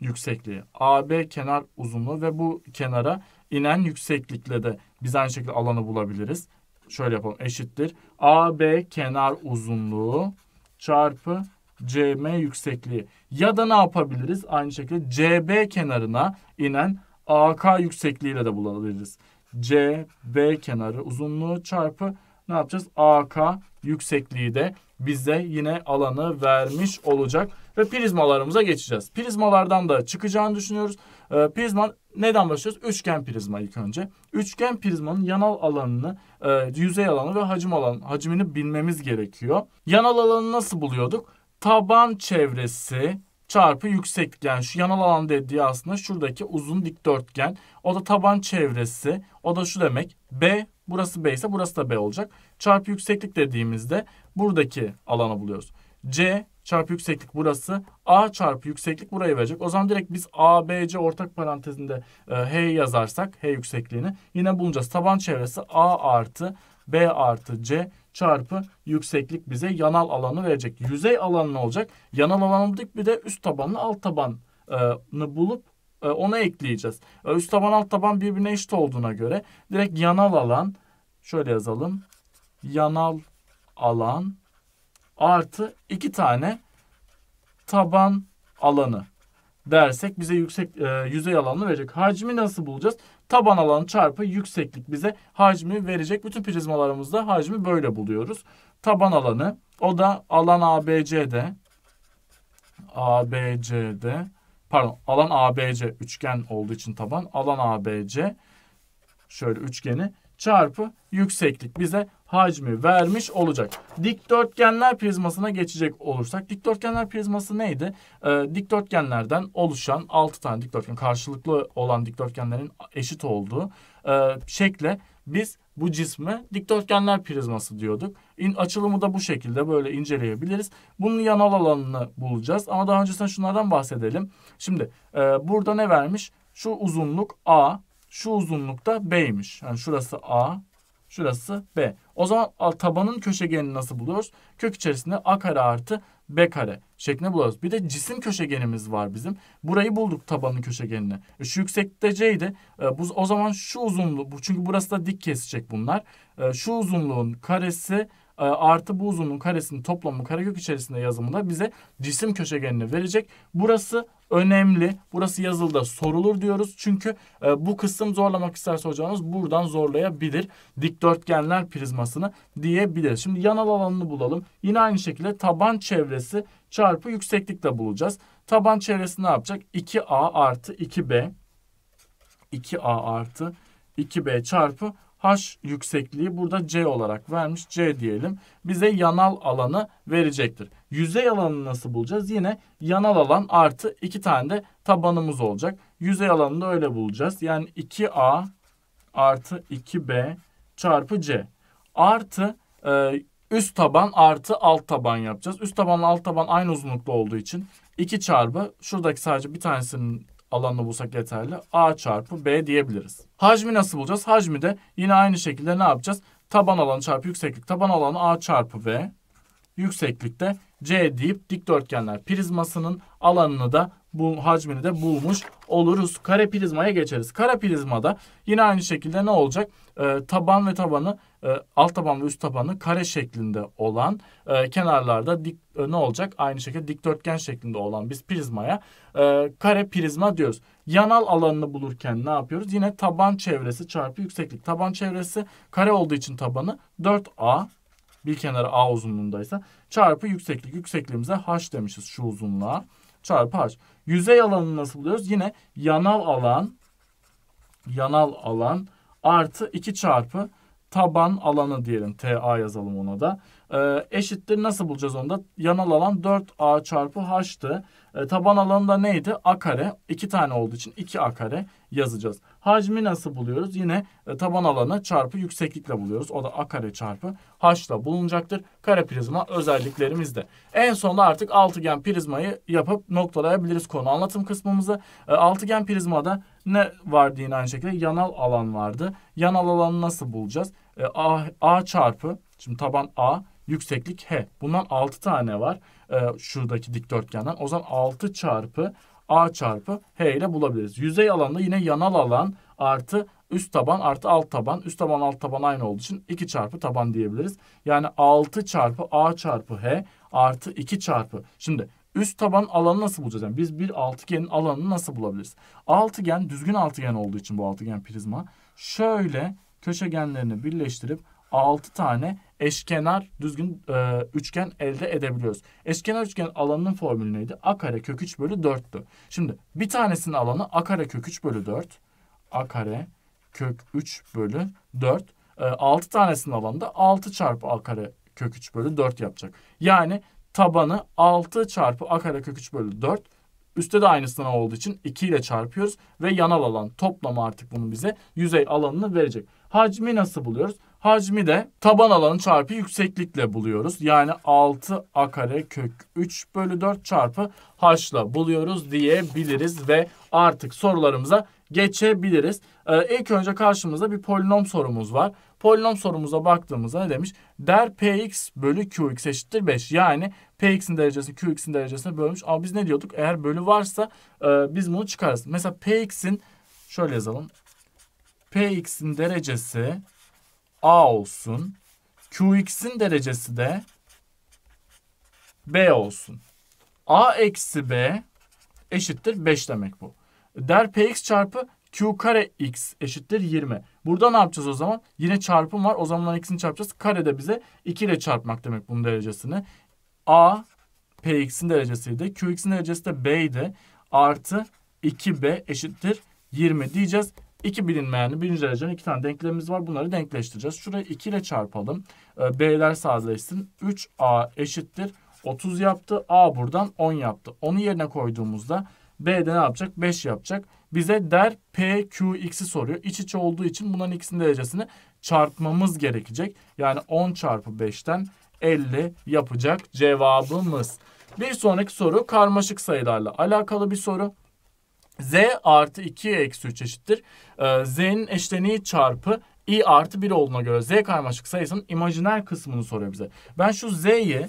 yüksekliği. AB kenar uzunluğu ve bu kenara inen yükseklikle de biz aynı şekilde alanı bulabiliriz. Şöyle yapalım eşittir. AB kenar uzunluğu çarpı CM yüksekliği. Ya da ne yapabiliriz? Aynı şekilde CB kenarına inen AK yüksekliğiyle de bulabiliriz. CB kenarı uzunluğu çarpı ne yapacağız? AK yüksekliği de bize yine alanı vermiş olacak. Ve prizmalarımıza geçeceğiz. Prizmalardan da çıkacağını düşünüyoruz. Ee, prizma neden başlıyoruz? Üçgen prizma ilk önce. Üçgen prizmanın yanal alanını, e, yüzey alanı ve hacim alanı, hacmini bilmemiz gerekiyor. Yanal alanı nasıl buluyorduk? Taban çevresi çarpı yükseklik. Yani şu yanal alan dediği aslında şuradaki uzun dikdörtgen. O da taban çevresi. O da şu demek. B burası B ise burası da B olacak. Çarpı yükseklik dediğimizde buradaki alanı buluyoruz. C çarpı yükseklik burası. A çarpı yükseklik burayı verecek. O zaman direkt biz A, B, C ortak parantezinde e, H yazarsak H yüksekliğini yine bulacağız. Taban çevresi A artı B artı C çarpı yükseklik bize yanal alanı verecek. Yüzey alanı ne olacak? Yanal alanı bulduk bir de üst tabanla alt tabanı bulup e, ona ekleyeceğiz. E, üst taban alt taban birbirine eşit olduğuna göre direkt yanal alan şöyle yazalım. Yanal alan artı iki tane taban alanı dersek bize yüksek e, yüzey alanını verecek. Hacmi nasıl bulacağız? Taban alanı çarpı yükseklik bize hacmi verecek. Bütün prizmalarımızda hacmi böyle buluyoruz. Taban alanı o da alan ABC'de ABC'de pardon alan ABC üçgen olduğu için taban alan ABC şöyle üçgeni çarpı yükseklik bize hacmi vermiş olacak. Dikdörtgenler prizmasına geçecek olursak dikdörtgenler prizması neydi? Ee, dikdörtgenlerden oluşan 6 tane dikdörtgen karşılıklı olan dikdörtgenlerin eşit olduğu e, şekle biz bu cisme dikdörtgenler prizması diyorduk. İn, açılımı da bu şekilde böyle inceleyebiliriz. Bunun yanal alanını bulacağız ama daha öncesinde şunlardan bahsedelim. Şimdi e, burada ne vermiş? Şu uzunluk A, şu uzunlukta B'ymiş. Yani şurası A, şurası B. O zaman tabanın köşegenini nasıl buluyoruz? Kök içerisinde A kare artı B kare şeklinde buluyoruz. Bir de cisim köşegenimiz var bizim. Burayı bulduk tabanın köşegenini. E, şu yükseklikte C'ydi. E, bu, o zaman şu uzunluğu, çünkü burası da dik kesecek bunlar. E, şu uzunluğun karesi e, artı bu uzunluğun karesinin toplamı karekök içerisinde yazımında bize cisim köşegenini verecek. Burası önemli. Burası yazılıda sorulur diyoruz. Çünkü e, bu kısım zorlamak isterse hocamız buradan zorlayabilir. Dikdörtgenler prizmasını diyebiliriz. Şimdi yanal alanını bulalım. Yine aynı şekilde taban çevresi çarpı yükseklikle bulacağız. Taban çevresi ne yapacak? 2A artı 2B 2A artı 2B çarpı H yüksekliği burada C olarak vermiş. C diyelim. Bize yanal alanı verecektir. Yüzey alanını nasıl bulacağız? Yine yanal alan artı iki tane de tabanımız olacak. Yüzey alanını da öyle bulacağız. Yani 2A artı 2B çarpı C. Artı e, üst taban artı alt taban yapacağız. Üst tabanla alt taban aynı uzunlukta olduğu için 2 çarpı şuradaki sadece bir tanesinin alanını bulsak yeterli. A çarpı B diyebiliriz. Hacmi nasıl bulacağız? Hacmi de yine aynı şekilde ne yapacağız? Taban alanı çarpı yükseklik. Taban alanı A çarpı B. Yükseklikte C deyip dikdörtgenler prizmasının alanını da bu hacmini de bulmuş oluruz. Kare prizmaya geçeriz. Kare prizmada yine aynı şekilde ne olacak? Ee, taban ve tabanı e, alt taban ve üst tabanı kare şeklinde olan e, kenarlarda dik, e, ne olacak? Aynı şekilde dikdörtgen şeklinde olan biz prizmaya e, kare prizma diyoruz. Yanal alanını bulurken ne yapıyoruz? Yine taban çevresi çarpı yükseklik. Taban çevresi kare olduğu için tabanı 4A bir kenarı A uzunluğundaysa çarpı yükseklik. Yüksekliğimize H demişiz şu uzunluğa. Çarpı H. Yüzey alanını nasıl buluyoruz? Yine yanal alan yanal alan artı 2 çarpı taban alanı diyelim. TA yazalım ona da. E, eşittir nasıl bulacağız onu da? Yanal alan 4A çarpı H'tı. E, taban alanı da neydi? A kare. 2 tane olduğu için 2A kare yazacağız. Hacmi nasıl buluyoruz? Yine e, taban alanı çarpı yükseklikle buluyoruz. O da A kare çarpı H bulunacaktır. Kare prizma özelliklerimizde. En sonunda artık altıgen prizmayı yapıp noktalayabiliriz konu anlatım kısmımızı. E, altıgen prizmada Ne vardı yine aynı şekilde? Yanal alan vardı. Yanal alanı nasıl bulacağız? E, A, A çarpı, şimdi taban A, yükseklik H. Bundan 6 tane var e, şuradaki dikdörtgenden. O zaman 6 çarpı A çarpı H ile bulabiliriz. Yüzey alanında yine yanal alan artı üst taban artı alt taban. Üst taban alt taban aynı olduğu için 2 çarpı taban diyebiliriz. Yani 6 çarpı A çarpı H artı 2 çarpı. Şimdi üst taban alanı nasıl bulacağız? Yani biz bir altıgenin alanını nasıl bulabiliriz? Altıgen düzgün altıgen olduğu için bu altıgen prizma şöyle köşegenlerini birleştirip 6 tane eşkenar düzgün e, üçgen elde edebiliyoruz. Eşkenar üçgen alanının formülü neydi? A kare kök 3 bölü 4'tü. Şimdi bir tanesinin alanı A kare kök 3 bölü 4. A kare kök 3 bölü 4. E, 6 tanesinin alanı da 6 çarpı A kare kök 3 bölü 4 yapacak. Yani tabanı 6 çarpı A kare kök 3 bölü 4. Üstte de aynısından olduğu için 2 ile çarpıyoruz ve yanal alan toplamı artık bunu bize yüzey alanını verecek. Hacmi nasıl buluyoruz? Hacmi de taban alanı çarpı yükseklikle buluyoruz. Yani 6 a kare kök 3 bölü 4 çarpı h'la buluyoruz diyebiliriz ve artık sorularımıza geçebiliriz. Ee, ilk önce karşımızda bir polinom sorumuz var. Polinom sorumuza baktığımızda ne demiş? Der px bölü qx eşittir 5. Yani px'in derecesini qx'in derecesine bölmüş. Ama biz ne diyorduk? Eğer bölü varsa e, biz bunu çıkarız. Mesela px'in şöyle yazalım. px'in derecesi a olsun. qx'in derecesi de b olsun. a eksi b eşittir 5 demek bu. Der px çarpı q kare x eşittir 20. Burada ne yapacağız o zaman? Yine çarpım var. O zaman x'ini çarpacağız. Kare de bize 2 ile çarpmak demek bunun derecesini. a px'in derecesiydi. qx'in derecesi de b'ydi. Artı 2b eşittir 20 diyeceğiz. İki bilinmeyenli birinci derecenin iki tane denklemimiz var. Bunları denkleştireceğiz. Şurayı 2 ile çarpalım. Ee, B'ler sadeleşsin. 3A eşittir. 30 yaptı. A buradan 10 yaptı. Onu yerine koyduğumuzda B'de ne yapacak? 5 yapacak. Bize der P, Q, X'i soruyor. İç içe olduğu için bunların ikisinin derecesini çarpmamız gerekecek. Yani 10 çarpı 5'ten 50 yapacak cevabımız. Bir sonraki soru karmaşık sayılarla alakalı bir soru z artı 2 eksi 3 eşittir. Ee, z'nin eşleniği çarpı i artı 1 olduğuna göre z karmaşık sayısının imajiner kısmını soruyor bize. Ben şu z'yi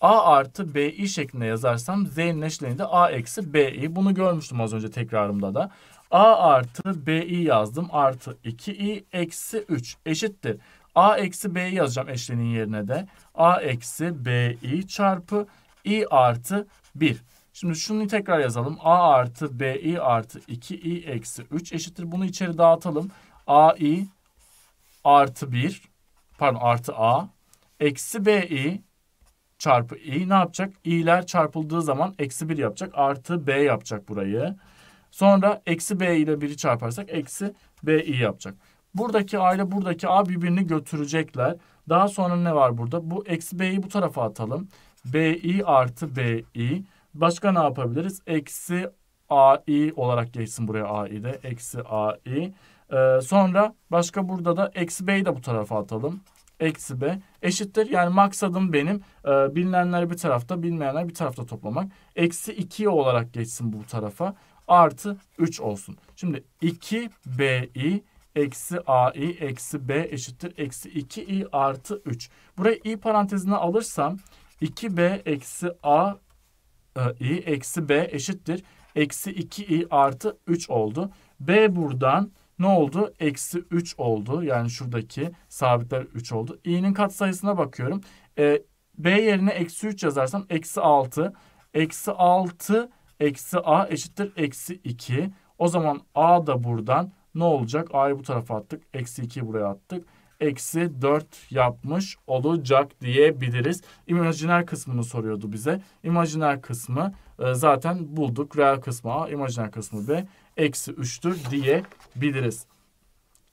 a artı bi şeklinde yazarsam z'nin eşleniği de a eksi bi. Bunu görmüştüm az önce tekrarımda da. a artı bi yazdım artı 2i eksi 3 eşittir. a eksi b'yi yazacağım eşleniğin yerine de. a eksi bi çarpı i artı 1. Şimdi şunu tekrar yazalım. A artı BI artı 2i eksi 3 eşittir. Bunu içeri dağıtalım. AI artı 1 pardon artı A eksi BI çarpı i ne yapacak? i'ler çarpıldığı zaman eksi 1 yapacak. Artı b yapacak burayı. Sonra eksi b ile 1'i çarparsak eksi bi yapacak. Buradaki a ile buradaki a birbirini götürecekler. Daha sonra ne var burada? Bu eksi b'yi bu tarafa atalım. bi artı bi Başka ne yapabiliriz? Eksi AI olarak geçsin buraya AI de. Eksi AI. Ee, sonra başka burada da eksi B'yi de bu tarafa atalım. Eksi B eşittir. Yani maksadım benim e, bilinenleri bir tarafta bilmeyenler bir tarafta toplamak. Eksi 2 olarak geçsin bu tarafa. Artı 3 olsun. Şimdi 2BI eksi AI eksi B eşittir. Eksi 2i artı 3. Burayı i parantezine alırsam 2b eksi a i eksi b eşittir. Eksi 2i artı 3 oldu. b buradan ne oldu? Eksi 3 oldu. Yani şuradaki sabitler 3 oldu. i'nin katsayısına bakıyorum. E, b yerine eksi 3 yazarsam eksi 6. Eksi 6 eksi a eşittir eksi 2. O zaman a da buradan ne olacak? a'yı bu tarafa attık. Eksi 2'yi buraya attık eksi 4 yapmış olacak diyebiliriz. İmajiner kısmını soruyordu bize. İmajiner kısmı e, zaten bulduk. Reel kısmı A, imajiner kısmı B. Eksi 3'tür diyebiliriz.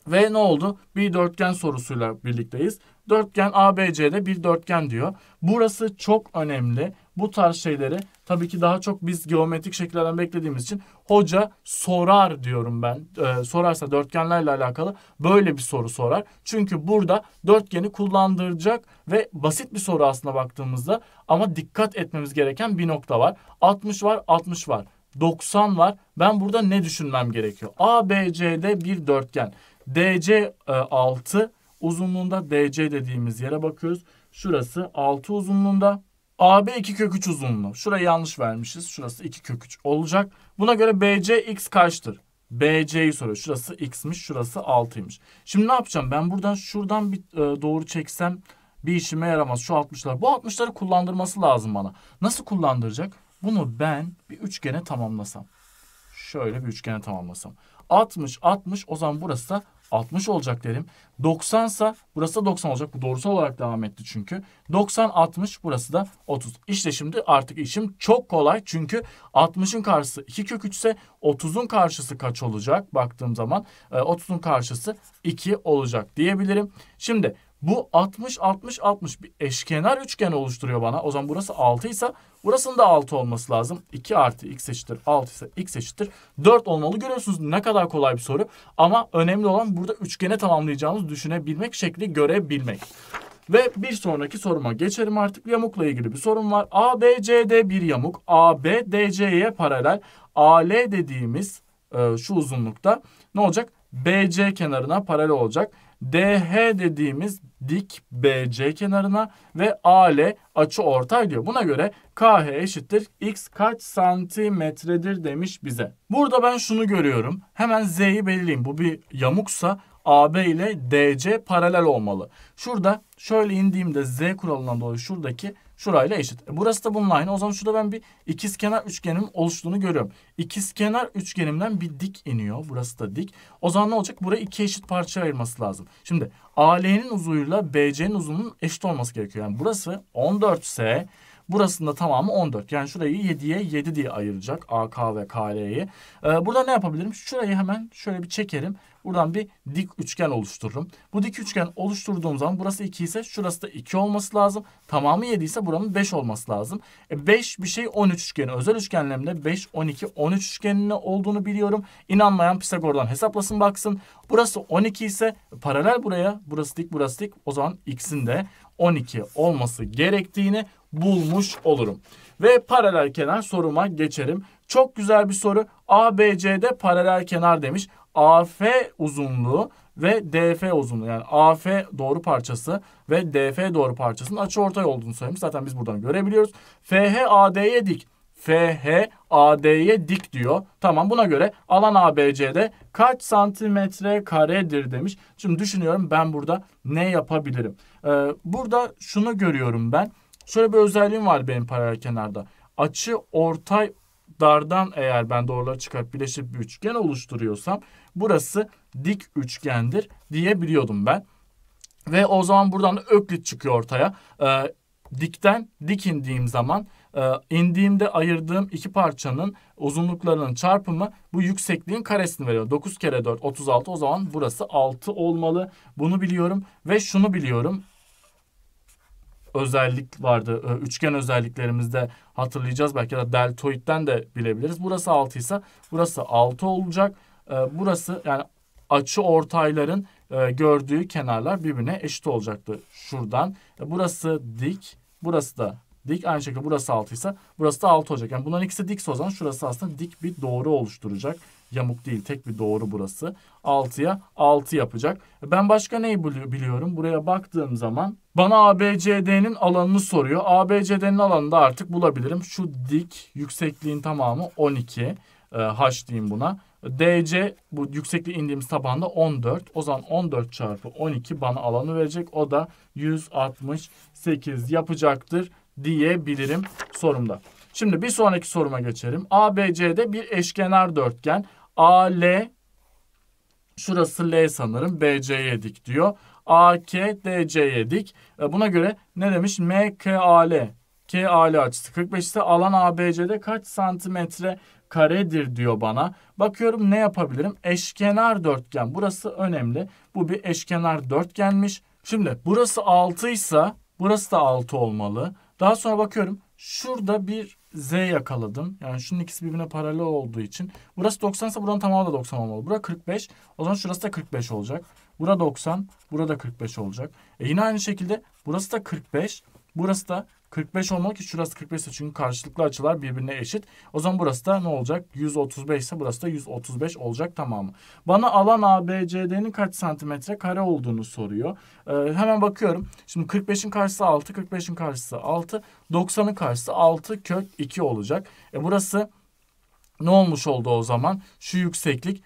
Ve ne oldu? Bir dörtgen sorusuyla birlikteyiz. Dörtgen ABC'de bir dörtgen diyor. Burası çok önemli. Bu tarz şeyleri tabii ki daha çok biz geometrik şekillerden beklediğimiz için hoca sorar diyorum ben. Ee, sorarsa dörtgenlerle alakalı böyle bir soru sorar. Çünkü burada dörtgeni kullandıracak ve basit bir soru aslında baktığımızda ama dikkat etmemiz gereken bir nokta var. 60 var, 60 var. 90 var. Ben burada ne düşünmem gerekiyor? ABCD bir dörtgen. DC e, 6 uzunluğunda DC dediğimiz yere bakıyoruz. Şurası 6 uzunluğunda. AB 2 kök 3 uzunluğu. Şurayı yanlış vermişiz. Şurası 2 kök 3 olacak. Buna göre BC x kaçtır? BC'yi soruyor. Şurası x'miş, şurası 6'ymış. Şimdi ne yapacağım? Ben buradan şuradan bir e, doğru çeksem bir işime yaramaz. Şu 60'lar. Bu 60'ları kullandırması lazım bana. Nasıl kullandıracak? Bunu ben bir üçgene tamamlasam. Şöyle bir üçgene tamamlasam. 60, 60 o zaman burası da 60 olacak derim. 90 ise burası da 90 olacak. Bu doğrusal olarak devam etti çünkü. 90, 60 burası da 30. İşte şimdi artık işim çok kolay. Çünkü 60'ın karşısı 2 kök 3 ise 30'un karşısı kaç olacak? Baktığım zaman 30'un e, karşısı 2 olacak diyebilirim. Şimdi bu 60 60 60 bir eşkenar üçgen oluşturuyor bana. O zaman burası 6 ise burasının da 6 olması lazım. 2 artı x eşittir 6 ise x eşittir 4 olmalı. Görüyorsunuz ne kadar kolay bir soru. Ama önemli olan burada üçgene tamamlayacağımız düşünebilmek, şekli görebilmek. Ve bir sonraki soruma geçelim artık. Yamukla ilgili bir sorum var. ABCD bir yamuk. AB DC'ye paralel. AL dediğimiz e, şu uzunlukta ne olacak? BC kenarına paralel olacak. DH dediğimiz dik BC kenarına ve AL açı ortay diyor. Buna göre KH eşittir x kaç santimetredir demiş bize. Burada ben şunu görüyorum. Hemen Z'yi belirleyeyim. Bu bir yamuksa AB ile DC paralel olmalı. Şurada şöyle indiğimde Z kuralından dolayı şuradaki şurayla eşit. E burası da bununla aynı. O zaman şurada ben bir ikizkenar üçgenim oluştuğunu görüyorum. İkizkenar üçgenimden bir dik iniyor. Burası da dik. O zaman ne olacak? Burayı iki eşit parçaya ayırması lazım. Şimdi AL'nin uzunluğuyla BC'nin uzunluğunun eşit olması gerekiyor. Yani burası 14 ise Burasının da tamamı 14. Yani şurayı 7'ye 7 diye ayıracak AK ve KL'yi. Ee, burada ne yapabilirim? Şurayı hemen şöyle bir çekerim. Buradan bir dik üçgen oluştururum. Bu dik üçgen oluşturduğum zaman burası 2 ise şurası da 2 olması lazım. Tamamı 7 ise buranın 5 olması lazım. E 5 bir şey 13 üçgeni. Özel üçgenlerimde 5, 12, 13 üçgeninin olduğunu biliyorum. İnanmayan Pisagor'dan hesaplasın baksın. Burası 12 ise paralel buraya. Burası dik, burası dik. O zaman x'in de 12 olması gerektiğini bulmuş olurum. Ve paralel kenar soruma geçerim. Çok güzel bir soru. ABC'de paralel kenar demiş. AF uzunluğu ve DF uzunluğu yani AF doğru parçası ve DF doğru parçasının açıortay olduğunu söylemiş. Zaten biz buradan görebiliyoruz. FH AD'ye dik. FH AD'ye dik diyor. Tamam buna göre alan ABC'de kaç santimetre karedir demiş. Şimdi düşünüyorum ben burada ne yapabilirim? Ee, burada şunu görüyorum ben. Şöyle bir özelliğim var benim paralel kenarda. Açı ortay dardan eğer ben doğruları çıkarıp birleşip bir üçgen oluşturuyorsam burası dik üçgendir diyebiliyordum ben. Ve o zaman buradan da öklit çıkıyor ortaya. Ee, dikten dik indiğim zaman e, indiğimde ayırdığım iki parçanın uzunluklarının çarpımı bu yüksekliğin karesini veriyor. 9 kere 4 36 o zaman burası 6 olmalı. Bunu biliyorum ve şunu biliyorum özellik vardı. Ee, üçgen özelliklerimizde hatırlayacağız. Belki de deltoidden de bilebiliriz. Burası 6 ise burası 6 olacak. Ee, burası yani açı ortayların e, gördüğü kenarlar birbirine eşit olacaktı şuradan. E, burası dik, burası da dik. Aynı şekilde burası 6 ise burası da 6 olacak. Yani bunların ikisi dik o zaman şurası aslında dik bir doğru oluşturacak. Yamuk değil tek bir doğru burası. 6'ya 6 yapacak. Ben başka neyi biliyorum? Buraya baktığım zaman bana ABCD'nin alanını soruyor. ABCD'nin alanını da artık bulabilirim. Şu dik yüksekliğin tamamı 12. E, H diyeyim buna. DC bu yüksekliği indiğimiz tabanda 14. O zaman 14 çarpı 12 bana alanı verecek. O da 168 yapacaktır diyebilirim sorumda. Şimdi bir sonraki soruma geçelim. ABC'de bir eşkenar dörtgen. AL şurası L sanırım BC'ye dik diyor. AK DC'ye dik. E, buna göre ne demiş? MKAL KAL açısı 45 ise alan ABC'de kaç santimetre karedir diyor bana. Bakıyorum ne yapabilirim? Eşkenar dörtgen. Burası önemli. Bu bir eşkenar dörtgenmiş. Şimdi burası 6 ise burası da 6 olmalı. Daha sonra bakıyorum şurada bir Z yakaladım. Yani şunun ikisi birbirine paralel olduğu için. Burası 90 ise buranın tamamı da 90 olmalı. Burası 45. O zaman şurası da 45 olacak. Burada 90. Burada 45 olacak. E yine aynı şekilde burası da 45. Burası da 45 olmalı ki şurası 45 ise çünkü karşılıklı açılar birbirine eşit. O zaman burası da ne olacak? 135 ise burası da 135 olacak tamamı. Bana alan ABCD'nin kaç santimetre kare olduğunu soruyor. Ee, hemen bakıyorum. Şimdi 45'in karşısı 6, 45'in karşısı 6, 90'ın karşısı 6 kök 2 olacak. E burası ne olmuş oldu o zaman? Şu yükseklik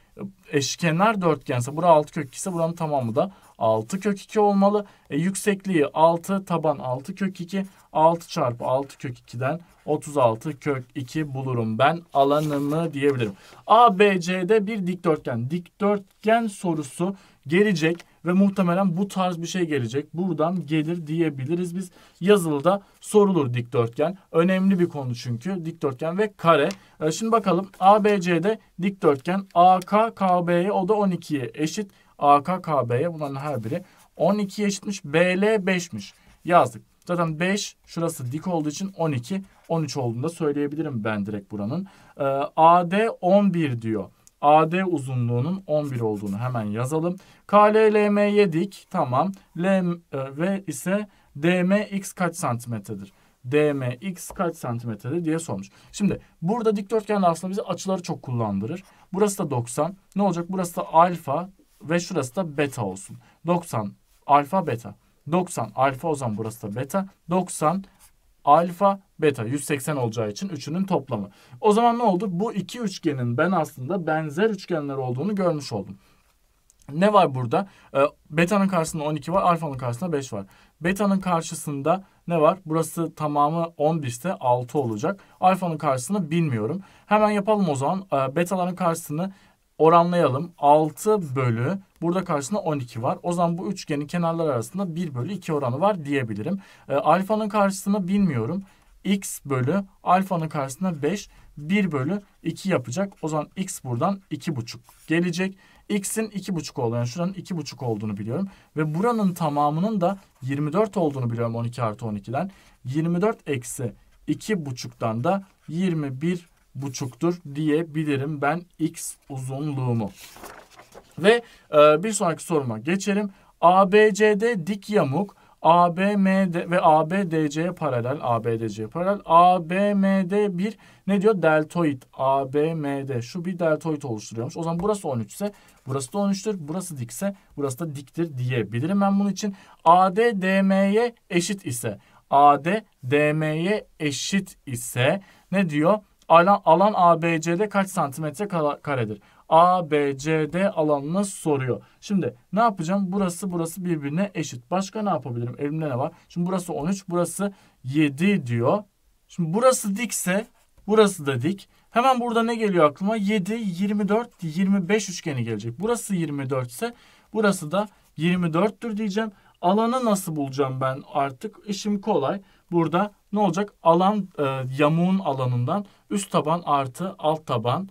eşkenar dörtgense bura 6 kök 2 ise buranın tamamı da 6 kök 2 olmalı. E, yüksekliği 6 taban 6 kök 2 6 çarpı 6 kök 2'den 36 kök 2 bulurum ben alanımı diyebilirim. ABC'de bir dikdörtgen. Dikdörtgen sorusu gelecek ve muhtemelen bu tarz bir şey gelecek. Buradan gelir diyebiliriz biz. Yazılıda sorulur dikdörtgen. Önemli bir konu çünkü dikdörtgen ve kare. E, şimdi bakalım ABC'de dikdörtgen AK KB'ye o da 12'ye eşit. AK KB'ye bunların her biri 12 eşitmiş. BL 5'miş. Yazdık. Zaten 5 şurası dik olduğu için 12 13 olduğunu da söyleyebilirim ben direkt buranın. Ee, AD 11 diyor. AD uzunluğunun 11 olduğunu hemen yazalım. KLLM'ye dik tamam. L e, ve ise DMX kaç santimetredir? DMX kaç santimetredir diye sormuş. Şimdi burada dikdörtgen aslında bize açıları çok kullandırır. Burası da 90. Ne olacak? Burası da alfa ve şurası da beta olsun. 90 alfa beta. 90 alfa o zaman burası da beta. 90 alfa beta 180 olacağı için üçünün toplamı. O zaman ne oldu? Bu iki üçgenin ben aslında benzer üçgenler olduğunu görmüş oldum. Ne var burada? E, beta'nın karşısında 12 var, alfa'nın karşısında 5 var. Beta'nın karşısında ne var? Burası tamamı 11 ise 6 olacak. Alfa'nın karşısını bilmiyorum. Hemen yapalım o zaman. E, betaların karşısını oranlayalım. 6 bölü burada karşısında 12 var. O zaman bu üçgenin kenarlar arasında 1 bölü 2 oranı var diyebilirim. E, alfanın karşısını bilmiyorum. x bölü alfanın karşısında 5 1 bölü 2 yapacak. O zaman x buradan 2,5 gelecek. x'in 2,5 olduğunu yani şuranın 2,5 olduğunu biliyorum. Ve buranın tamamının da 24 olduğunu biliyorum 12 artı 12'den. 24 eksi 2,5'tan da 21 buçuktur diyebilirim ben x uzunluğumu. Ve e, bir sonraki soruma geçelim. ABCD dik yamuk ABMD ve ABDC'ye paralel ABDC'ye paralel ABMD bir ne diyor deltoid ABMD şu bir deltoid oluşturuyormuş. O zaman burası 13 ise burası da 13'tür. Burası dikse burası da diktir diyebilirim ben bunun için. AD DM'ye eşit ise AD DM'ye eşit ise ne diyor? Alan, alan ABC'de kaç santimetre karedir? ABCD alanını soruyor. Şimdi ne yapacağım? Burası burası birbirine eşit. Başka ne yapabilirim? Elimde ne var? Şimdi burası 13, burası 7 diyor. Şimdi burası dikse burası da dik. Hemen burada ne geliyor aklıma? 7, 24, 25 üçgeni gelecek. Burası 24 ise burası da 24'tür diyeceğim. Alanı nasıl bulacağım ben artık? İşim kolay. Burada ne olacak? Alan e, yamuğun alanından üst taban artı alt taban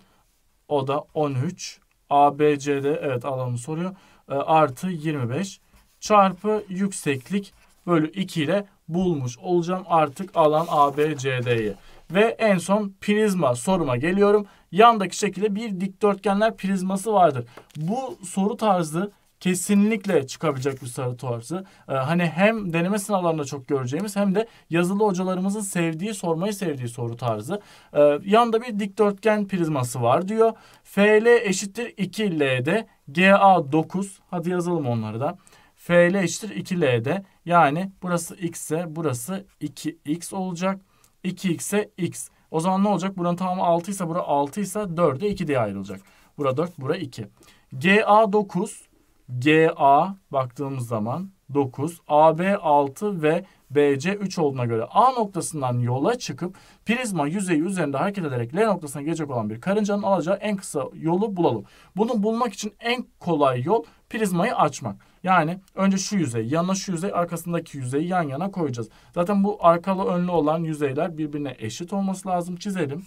o da 13. ABCD evet alanı soruyor. E, artı 25 çarpı yükseklik bölü 2 ile bulmuş olacağım artık alan ABCD'yi. Ve en son prizma soruma geliyorum. Yandaki şekilde bir dikdörtgenler prizması vardır. Bu soru tarzı kesinlikle çıkabilecek bir tarzı. Ee, hani hem deneme sınavlarında çok göreceğimiz hem de yazılı hocalarımızın sevdiği, sormayı sevdiği soru tarzı. Ee, yanında bir dikdörtgen prizması var diyor. FL eşittir 2L'de GA 9. Hadi yazalım onları da. FL eşittir 2L'de yani burası x ise burası 2x olacak. 2x ise x. O zaman ne olacak? Buranın tamamı 6 ise bura 6 ise 4'e 2 diye ayrılacak. Bura 4, bura 2. GA 9 GA baktığımız zaman 9, AB 6 ve BC 3 olduğuna göre A noktasından yola çıkıp prizma yüzeyi üzerinde hareket ederek L noktasına gelecek olan bir karıncanın alacağı en kısa yolu bulalım. Bunu bulmak için en kolay yol prizmayı açmak. Yani önce şu yüzey, yanına şu yüzey, arkasındaki yüzeyi yan yana koyacağız. Zaten bu arkalı önlü olan yüzeyler birbirine eşit olması lazım. Çizelim.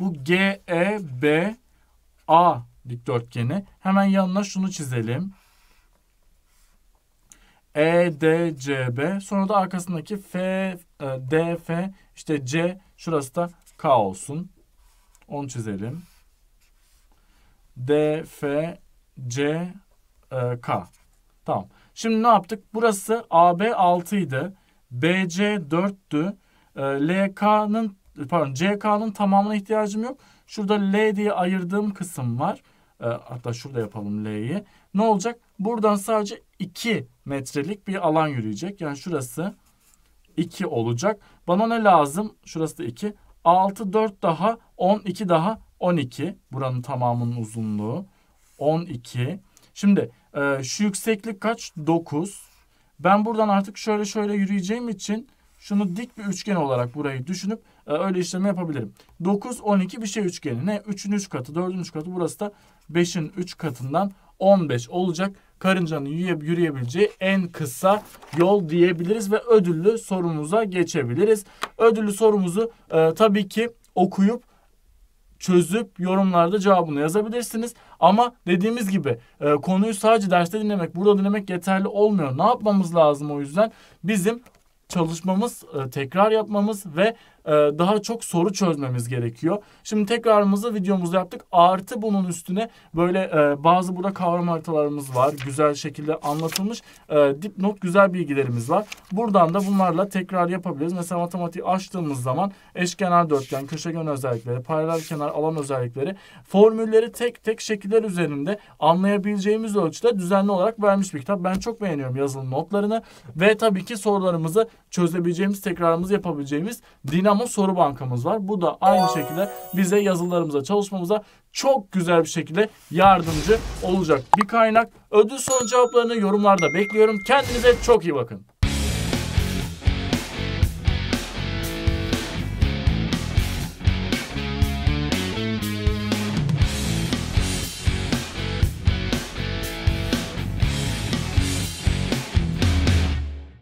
Bu G, E, B, A dikdörtgeni. Hemen yanına şunu çizelim. E, D, C, B. Sonra da arkasındaki F, e, D, F, işte C. Şurası da K olsun. Onu çizelim. D, F, C, e, K. Tamam. Şimdi ne yaptık? Burası AB 6 idi. BC 4'tü. Ee, LK'nın pardon CK'nın tamamına ihtiyacım yok. Şurada L diye ayırdığım kısım var. Ee, hatta şurada yapalım L'yi. Ne olacak? Buradan sadece 2 metrelik bir alan yürüyecek. Yani şurası 2 olacak. Bana ne lazım? Şurası da 2. 6, 4 daha 12 daha 12. Buranın tamamının uzunluğu. 12. Şimdi e, şu yükseklik kaç? 9. Ben buradan artık şöyle şöyle yürüyeceğim için şunu dik bir üçgen olarak burayı düşünüp e, öyle işlemi yapabilirim. 9, 12 bir şey üçgeni. Ne? 3'ün 3 katı, 4'ün 3 katı. Burası da 5'in 3 katından 15 olacak. Karıncanın yürüye- yürüyebileceği en kısa yol diyebiliriz ve ödüllü sorumuza geçebiliriz. Ödüllü sorumuzu e, tabii ki okuyup çözüp yorumlarda cevabını yazabilirsiniz. Ama dediğimiz gibi e, konuyu sadece derste dinlemek, burada dinlemek yeterli olmuyor. Ne yapmamız lazım o yüzden? Bizim çalışmamız, e, tekrar yapmamız ve daha çok soru çözmemiz gerekiyor. Şimdi tekrarımızı videomuzda yaptık. Artı bunun üstüne böyle e, bazı burada kavram haritalarımız var. Güzel şekilde anlatılmış. E, dipnot güzel bilgilerimiz var. Buradan da bunlarla tekrar yapabiliriz. Mesela matematiği açtığımız zaman eşkenar dörtgen, köşegen özellikleri, paralel kenar alan özellikleri formülleri tek tek şekiller üzerinde anlayabileceğimiz ölçüde düzenli olarak vermiş bir kitap. Ben çok beğeniyorum yazılı notlarını ve tabii ki sorularımızı çözebileceğimiz, tekrarımızı yapabileceğimiz Dinamo soru bankamız var. Bu da aynı şekilde bize yazılarımıza, çalışmamıza çok güzel bir şekilde yardımcı olacak bir kaynak. Ödül soru cevaplarını yorumlarda bekliyorum. Kendinize çok iyi bakın.